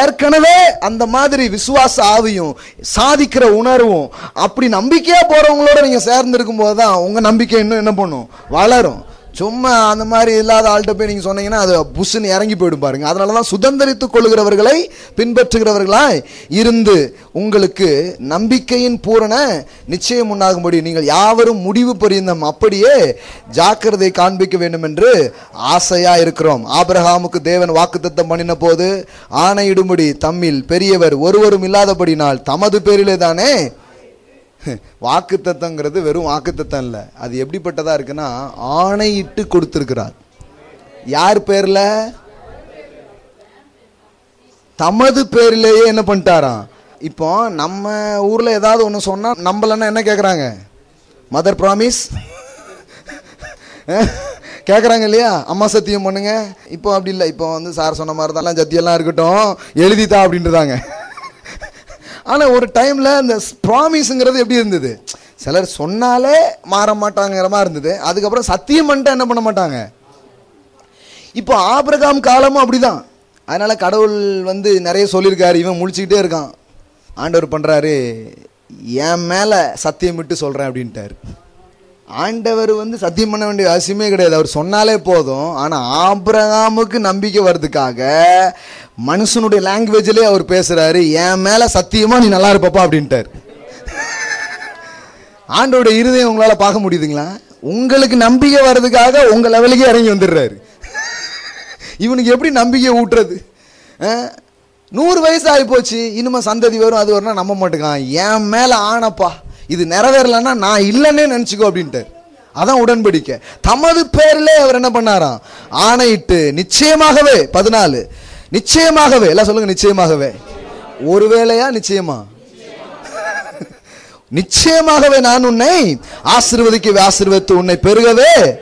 ஏற்கனவே அந்த மாதிரி விசுவாச ஆவியும் சாதிக்கிற உணர்வும் அப்படி நம்பிக்கையாக போகிறவங்களோட நீங்கள் சேர்ந்து இருக்கும்போது தான் உங்கள் நம்பிக்கை இன்னும் என்ன பண்ணும்? வளரும். சும்மா அந்த மாதிரி இல்லாத ஆள்கிட்ட போய் நீங்கள் சொன்னீங்கன்னா அது புஷ்ன்னு இறங்கி போயிடும் பாருங்க. அதனால தான் சுதந்திரித்துக் கொள்கிறவர்களை பின்பற்றுகிறவர்களாய் இருந்து உங்களுக்கு நம்பிக்கையின் பூரண நிச்சயம் உண்டாகும்படி நீங்கள் யாவரும் முடிவு பரியந்தம் அப்படியே ஜாக்கிரதை காண்பிக்க வேண்டும் என்று ஆசையாக இருக்கிறோம். ஆபிரஹாமுக்கு தேவன் வாக்குத்தத்தம் பண்ணின போது ஆணையிடும்படி தம்மில் பெரியவர் ஒருவரும் இல்லாதபடினால் தமது பேரிலே தானே வாக்குத்தத்தங்கிறது வெறும் வாக்குத்தத்தம் இல்லை. அது எப்படிப்பட்டதாக இருக்குன்னா ஆணையிட்டு கொடுத்துருக்கிறார். யார் பேரில்? தமது பேர்லேயே என்ன பண்ணிட்டாராம்? இப்போ நம்ம ஊரில் ஏதாவது ஒன்று சொன்னால் நம்மளன்னா என்ன கேட்குறாங்க மதர் ப்ராமிஸ் கேட்குறாங்க இல்லையா? அம்மா சத்தியம் பண்ணுங்க. இப்போ அப்படி இல்லை. இப்போ வந்து சார் சொன்ன மாதிரி தான் சத்தியெல்லாம் இருக்கட்டும். எழுதித்தா அப்படின்றதாங்க. ஆனால் ஒரு டைமில் இந்த ப்ராமிஸுங்கிறது எப்படி இருந்தது? சிலர் சொன்னாலே மாற மாட்டாங்கிற மாதிரி இருந்தது. அதுக்கப்புறம் சத்தியம் பண்ணிட்டு என்ன பண்ண மாட்டாங்க? இப்போ ஆபிரகாம் காலமும் அப்படிதான். அதனால் கடவுள் வந்து நிறைய சொல்லியிருக்காரு. இவன் முழிச்சுக்கிட்டே இருக்கான். ஆண்டவர் பண்ணுறாரு என் மேலே சத்தியம் விட்டு சொல்கிறேன் அப்படின்ட்டாரு. ஆண்டவர் வந்து சத்தியம் பண்ண வேண்டிய அவசியமே கிடையாது. அவர் சொன்னாலே போதும். ஆனால் ஆபிரகாமுக்கு நம்பிக்கை வர்றதுக்காக மனுஷனுடைய லாங்குவேஜ்லேயே அவர் பேசுகிறாரு என் மேலே சத்தியமாக நீ நல்லா இருப்பப்பா அப்படின்ட்டாரு. ஆண்டோட இருதயம் உங்களால் பார்க்க முடியுதுங்களா? உங்களுக்கு நம்பிக்கை வர்றதுக்காக உங்கள் லெவலுக்கே இறங்கி வந்துடுறாரு. இவனுக்கு எப்படி நம்பிக்கை ஊட்டுறது? நூறு வயசு ஆகி போச்சு இனிமே சந்ததி வரும் அது வரும்னா நம்ப மாட்டேங்கான் என் மேலே ஆனப்பா. இது நிறைவேறலன்னா நான் இல்லைன்னே நினச்சிக்கோ அப்படின்ட்டு. அதான் உடன்படிக்கை. தமது பேரில் அவர் என்ன பண்ணாராம்? ஆணையிட்டு நிச்சயமாகவே பதினாலு நிச்சயமாகவே எல்லாம் சொல்லுங்க நிச்சயமாகவே. ஒருவேளையா நிச்சயமா? நிச்சயமாகவே நான் உன்னை ஆசீர்வதிக்கவே ஆசீர்வதித்து உன்னை பெருகவே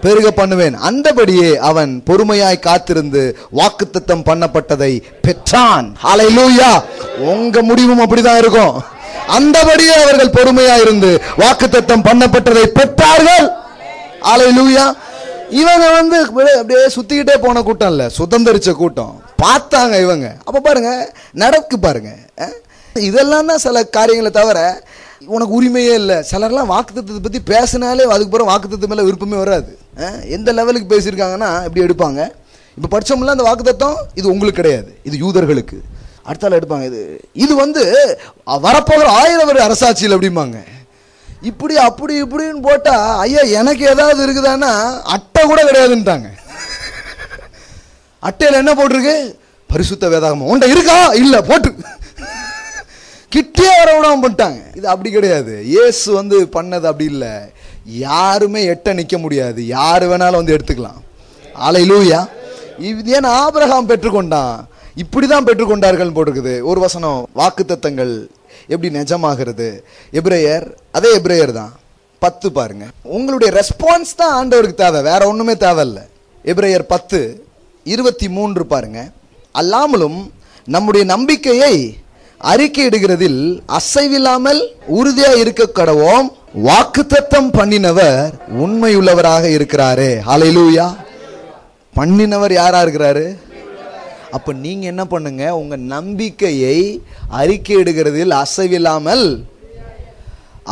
பெருக பண்ணுவேன். அந்தபடியே அவன் பொறுமையாய் காத்திருந்து வாக்குத்தத்தம் பண்ணப்பட்டதை பெற்றான். ஹalleluya உங்க முடிவும் அப்படிதான் இருக்கும். அந்தபடியே அவர்கள் பொறுமையா இருந்து வாக்குத்தத்தம் பண்ணப்பட்டதை பெற்றார்கள். ஹalleluya இவங்க வந்து அப்படியே- சுத்திக்கிட்டே போன கூட்டம் இல்ல. சுதந்திரிச்ச கூட்டம். பார்த்தாங்க இவங்க. அப்ப பாருங்க நடக்கு பாருங்க. இதெல்லாம் தான் சில காரியங்களை தவிர உனக்கு உரிமையே இல்லை. சிலர்லாம் வாக்குத்தத்தை பத்தி பேசினாலே அதுக்கப்புறம் வாக்குத்தத்து மேலே விருப்பமே வராது. எந்த லெவலுக்கு பேசியிருக்காங்கன்னா இப்படி எடுப்பாங்க. இப்ப படித்தோம்ல அந்த வாக்குத்தத்தம் இது உங்களுக்கு கிடையாது. இது யூதர்களுக்கு. அடுத்தால எடுப்பாங்க. இது இது வந்து வரப்போகிற ஆயிரம் வருட அரசாட்சியில் அப்படிம்பாங்க. இப்படி அப்படி இப்படின்னு போட்டா ஐயா எனக்கு ஏதாவது இருக்குதான்னா அட்டை கூட கிடையாதுன்ட்டாங்க. அட்டையில என்ன போட்டிருக்கு? பரிசுத்த வேதாகமம். உன்ட இருக்கா? இல்லை போட்டு. கிட்டே வர விடாமல் பண்ணிட்டாங்க. இது அப்படி கிடையாது. இயேசு வந்து பண்ணது அப்படி இல்லை. யாருமே எட்ட நிக்க முடியாது. யாரு வேணாலும் வந்து எடுத்துக்கலாம். ஆலை லூயா இது ஏன் ஆபிரகாம் பெற்றுக்கொண்டான்? இப்படி தான் பெற்றுக்கொண்டார்கள் போட்டிருக்குது. ஒரு வசனம் வாக்குத்தத்தங்கள் எப்படி நிஜமாகிறது? எப்ரேயர் அதே எப்ரேயர் தான். பத்து பாருங்க. உங்களுடைய ரெஸ்பான்ஸ் தான் ஆண்டவருக்கு தேவை. வேற ஒன்றுமே தேவையில்ல. எப்ரேயர் பத்து இருபத்தி மூன்று பாருங்க. அல்லாமலும் நம்முடைய நம்பிக்கையை அறிக்கையிடுகிறதில் அசைவில்லாமல் உறுதியா இருக்க கடவோம். வாக்குத்தத்தம் பண்ணினவர் உண்மையுள்ளவராக இருக்கிறாரே. ஹalleluya பண்ணினவர் யாரா இருக்கிறாரு? அப்போ நீங்கள் என்ன பண்ணுங்க? உங்கள் நம்பிக்கையை அறிக்கையிடுகிறதில் அசைவில்லாமல்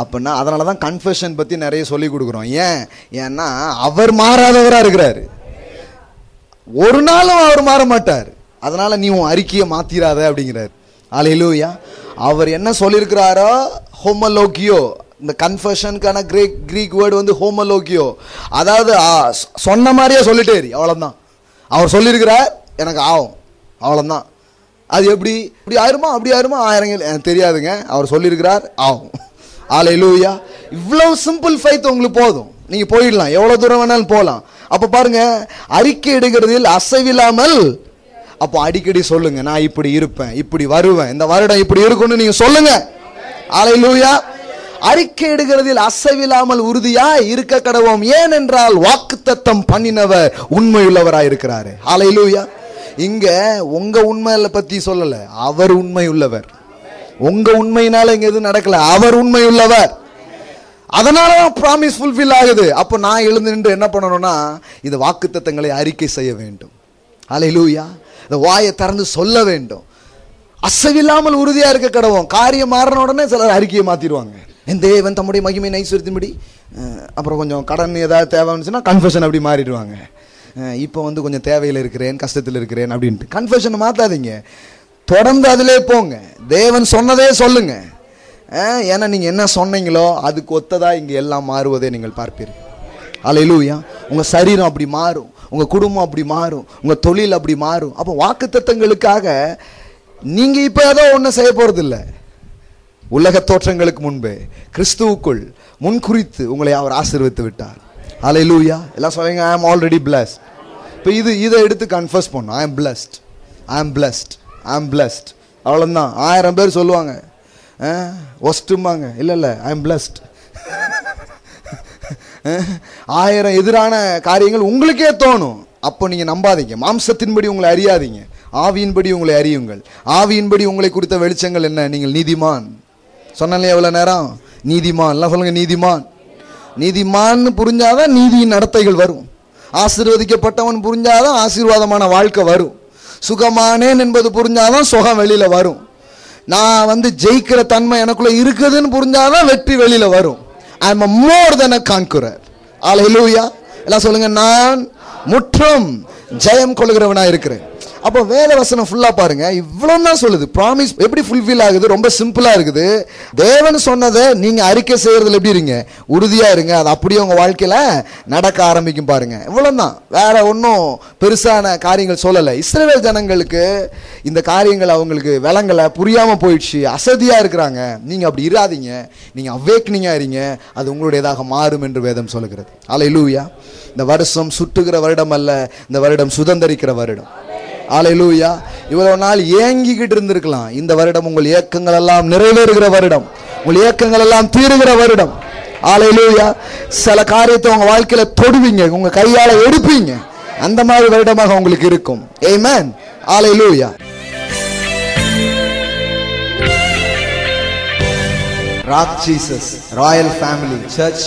அப்படின்னா அதனால தான் கன்ஃபெஷன் பற்றி நிறைய சொல்லி கொடுக்குறோம். ஏன்? ஏன்னா அவர் மாறாதவராக இருக்கிறாரு. ஒரு நாளும் அவர் மாற மாட்டார். அதனால நீ உன் அறிக்கையை மாத்திராத அப்படிங்கிறார். அலையிலூயா அவர் என்ன சொல்லியிருக்கிறாரோ? ஹோமலோக்கியோ இந்த கன்ஃபெஷனுக்கான கிரேக் கிரீக் வேர்டு வந்து ஹோமலோக்கியோ அதாவது சொன்ன மாதிரியே சொல்லிட்டேரி அவ்வளோதான் அவர் சொல்லியிருக்கிறார் எனக்கு ஆகும். அவ்வளோதான் அது எப்படி? இப்படி ஆயிருமா? அப்படி ஆயிருமா? ஆயிரங்க எனக்கு தெரியாதுங்க. அவர் சொல்லியிருக்கிறார். ஆகும் ஆலை லூயா இவ்வளோ சிம்பிள் ஃபைத் உங்களுக்கு போதும். நீங்கள் போயிடலாம். எவ்வளோ தூரம் வேணாலும் போகலாம். அப்போ பாருங்க அறிக்கை எடுக்கிறதில் அசைவில்லாமல் அப்போ அடிக்கடி சொல்லுங்க நான் இப்படி இருப்பேன் இப்படி வருவேன். இந்த வருடம் இப்படி இருக்கும்னு நீங்க சொல்லுங்க. லூயா அறிக்கை எடுக்கிறதில் அசைவில்லாமல் உறுதியா இருக்க கடவோம். ஏனென்றால் வாக்குத்தத்தம் பண்ணினவர் உண்மையுள்ளவராய் இருக்கிறாரு லூயா இங்க உங்க உண்மையில பத்தி சொல்லல. அவர் உண்மை உள்ளவர் உங்க உண்மையினால இங்க எதுவும் நடக்கல. அவர் உண்மை உள்ளவர் அதனால தான் ப்ராமிஸ் ஃபுல்ஃபில் ஆகுது. அப்போ நான் எழுந்து நின்று என்ன பண்ணணும்னா இந்த வாக்குத்தத்தங்களை அறிக்கை செய்ய வேண்டும். அலை லூயா இந்த வாயை திறந்து சொல்ல வேண்டும். அசவில்லாமல் உறுதியாக இருக்க கடவோம் காரியம் மாறின உடனே சிலர் அறிக்கையை மாற்றிடுவாங்க என் தேவன் தம்முடைய மகிமை நைஸ்வரித்தின்படி அப்புறம் கொஞ்சம் கடன் ஏதாவது தேவைன்னுச்சுன்னா கன்ஃபெஷன் அப்படி மாறிடுவாங்க. இப்போ வந்து கொஞ்சம் தேவையில் இருக்கிறேன் கஷ்டத்தில் இருக்கிறேன் அப்படின்ட்டு. கன்ஃபெஷனை மாற்றாதீங்க தொடர்ந்து அதிலே போங்க. தேவன் சொன்னதே சொல்லுங்க. ஏன்னா நீங்கள் என்ன சொன்னீங்களோ அதுக்கு ஒத்ததாக இங்கே எல்லாம் மாறுவதை நீங்கள் பார்ப்பீர்கள். அலையிலூயா உங்கள் சரீரம் அப்படி மாறும். உங்கள் குடும்பம் அப்படி மாறும். உங்கள் தொழில் அப்படி மாறும். அப்போ வாக்குத்தத்தங்களுக்காக நீங்கள் இப்போ ஏதோ ஒன்றும் செய்ய போகிறதில்ல உலக தோற்றங்களுக்கு முன்பே கிறிஸ்துவுக்குள் முன்குறித்து உங்களை அவர் ஆசிர்வித்து விட்டார். அலையிலூயா எல்லாம் சொல்லுங்க ஐ ஆம் ஆல்ரெடி பிளஸ்ட் இப்போ இது இதை எடுத்து கன்ஃபர்ஸ் பண்ணும் ஐ ஆம் பிளஸ்ட் ஐ ஆம் பிளஸ்ட் ஐ ஆம் பிளஸ்ட் அவ்வளோதான் ஆயிரம் பேர் சொல்லுவாங்க. ஒஸ்ட்டும்பாங்க இல்லை இல்லை. ஐ ஆம் பிளஸ்ட் ஆயிரம் எதிரான காரியங்கள் உங்களுக்கே தோணும். அப்போ நீங்கள் நம்பாதீங்க. மாம்சத்தின்படி உங்களை அறியாதீங்க. ஆவியின்படி உங்களை அறியுங்கள். ஆவியின்படி உங்களை குறித்த வெளிச்சங்கள் என்ன? நீங்கள் நீதிமான். சொன்னலையே எவ்வளோ நேரம்? நீதிமான். எல்லாம் சொல்லுங்கள் நீதிமான். நீதிமான்னு புரிஞ்சாதான் நீதியின் நடத்தைகள் வரும். ஆசீர்வதிக்கப்பட்டவன் புரிஞ்சாதான் ஆசீர்வாதமான வாழ்க்கை வரும். சுகமானேன் என்பது புரிஞ்சாதான் சுகம் வெளியில் வரும். நான் வந்து ஜெயிக்கிற தன்மை எனக்குள்ளே இருக்குதுன்னு புரிஞ்சாதான் வெற்றி வெளியில் வரும். I am more then a conqueror ஹalleluya எல்லாம் சொல்லுங்கள் நான் முற்றும் ஜெயம் கொள்கிறவனாக இருக்கிறேன். அப்போ வேத வசனம் ஃபுல்லாக பாருங்க. இவ்வளோ தான் சொல்லுது. ப்ராமிஸ் எப்படி ஃபுல்ஃபில் ஆகுது? ரொம்ப சிம்பிளாக இருக்குது. தேவன் சொன்னதை நீங்கள் அறிக்கை செய்கிறதுல எப்படி இருங்க? உறுதியாக இருங்க. அது அப்படியே உங்கள் வாழ்க்கையில் நடக்க ஆரம்பிக்கும் பாருங்க. இவ்வளவுதான். வேற ஒன்றும் பெருசான காரியங்கள் சொல்லலை. இஸ்ரேல் ஜனங்களுக்கு இந்த காரியங்கள் அவங்களுக்கு விளங்கல. புரியாமல் போயிடுச்சு. அசதியாக இருக்கிறாங்க. நீங்கள் அப்படி இராதீங்க. நீங்கள் அவேக்னிங்காக இருங்க. அது உங்களுடையதாக மாறும் என்று வேதம் சொல்லுகிறது. அலையிலூயா இந்த வருஷம் சுட்டுகிற வருடம் அல்ல. இந்த வருடம் சுதந்தரிக்கிற வருடம். ஆலையிலூயா இவ்வளவு நாள் ஏங்கிக்கிட்டு இருந்திருக்கலாம். இந்த வருடம் உங்கள் இயக்கங்கள் எல்லாம் நிறைவேறுகிற வருடம். உங்கள் இயக்கங்கள் எல்லாம் தீருகிற வருடம். ஆலையிலூயா சில காரியத்தை உங்கள் வாழ்க்கையில் தொடுவீங்க. உங்கள் கையால் எடுப்பீங்க. அந்த மாதிரி வருடமாக உங்களுக்கு இருக்கும். Amen hallelujah rock Jesus royal family church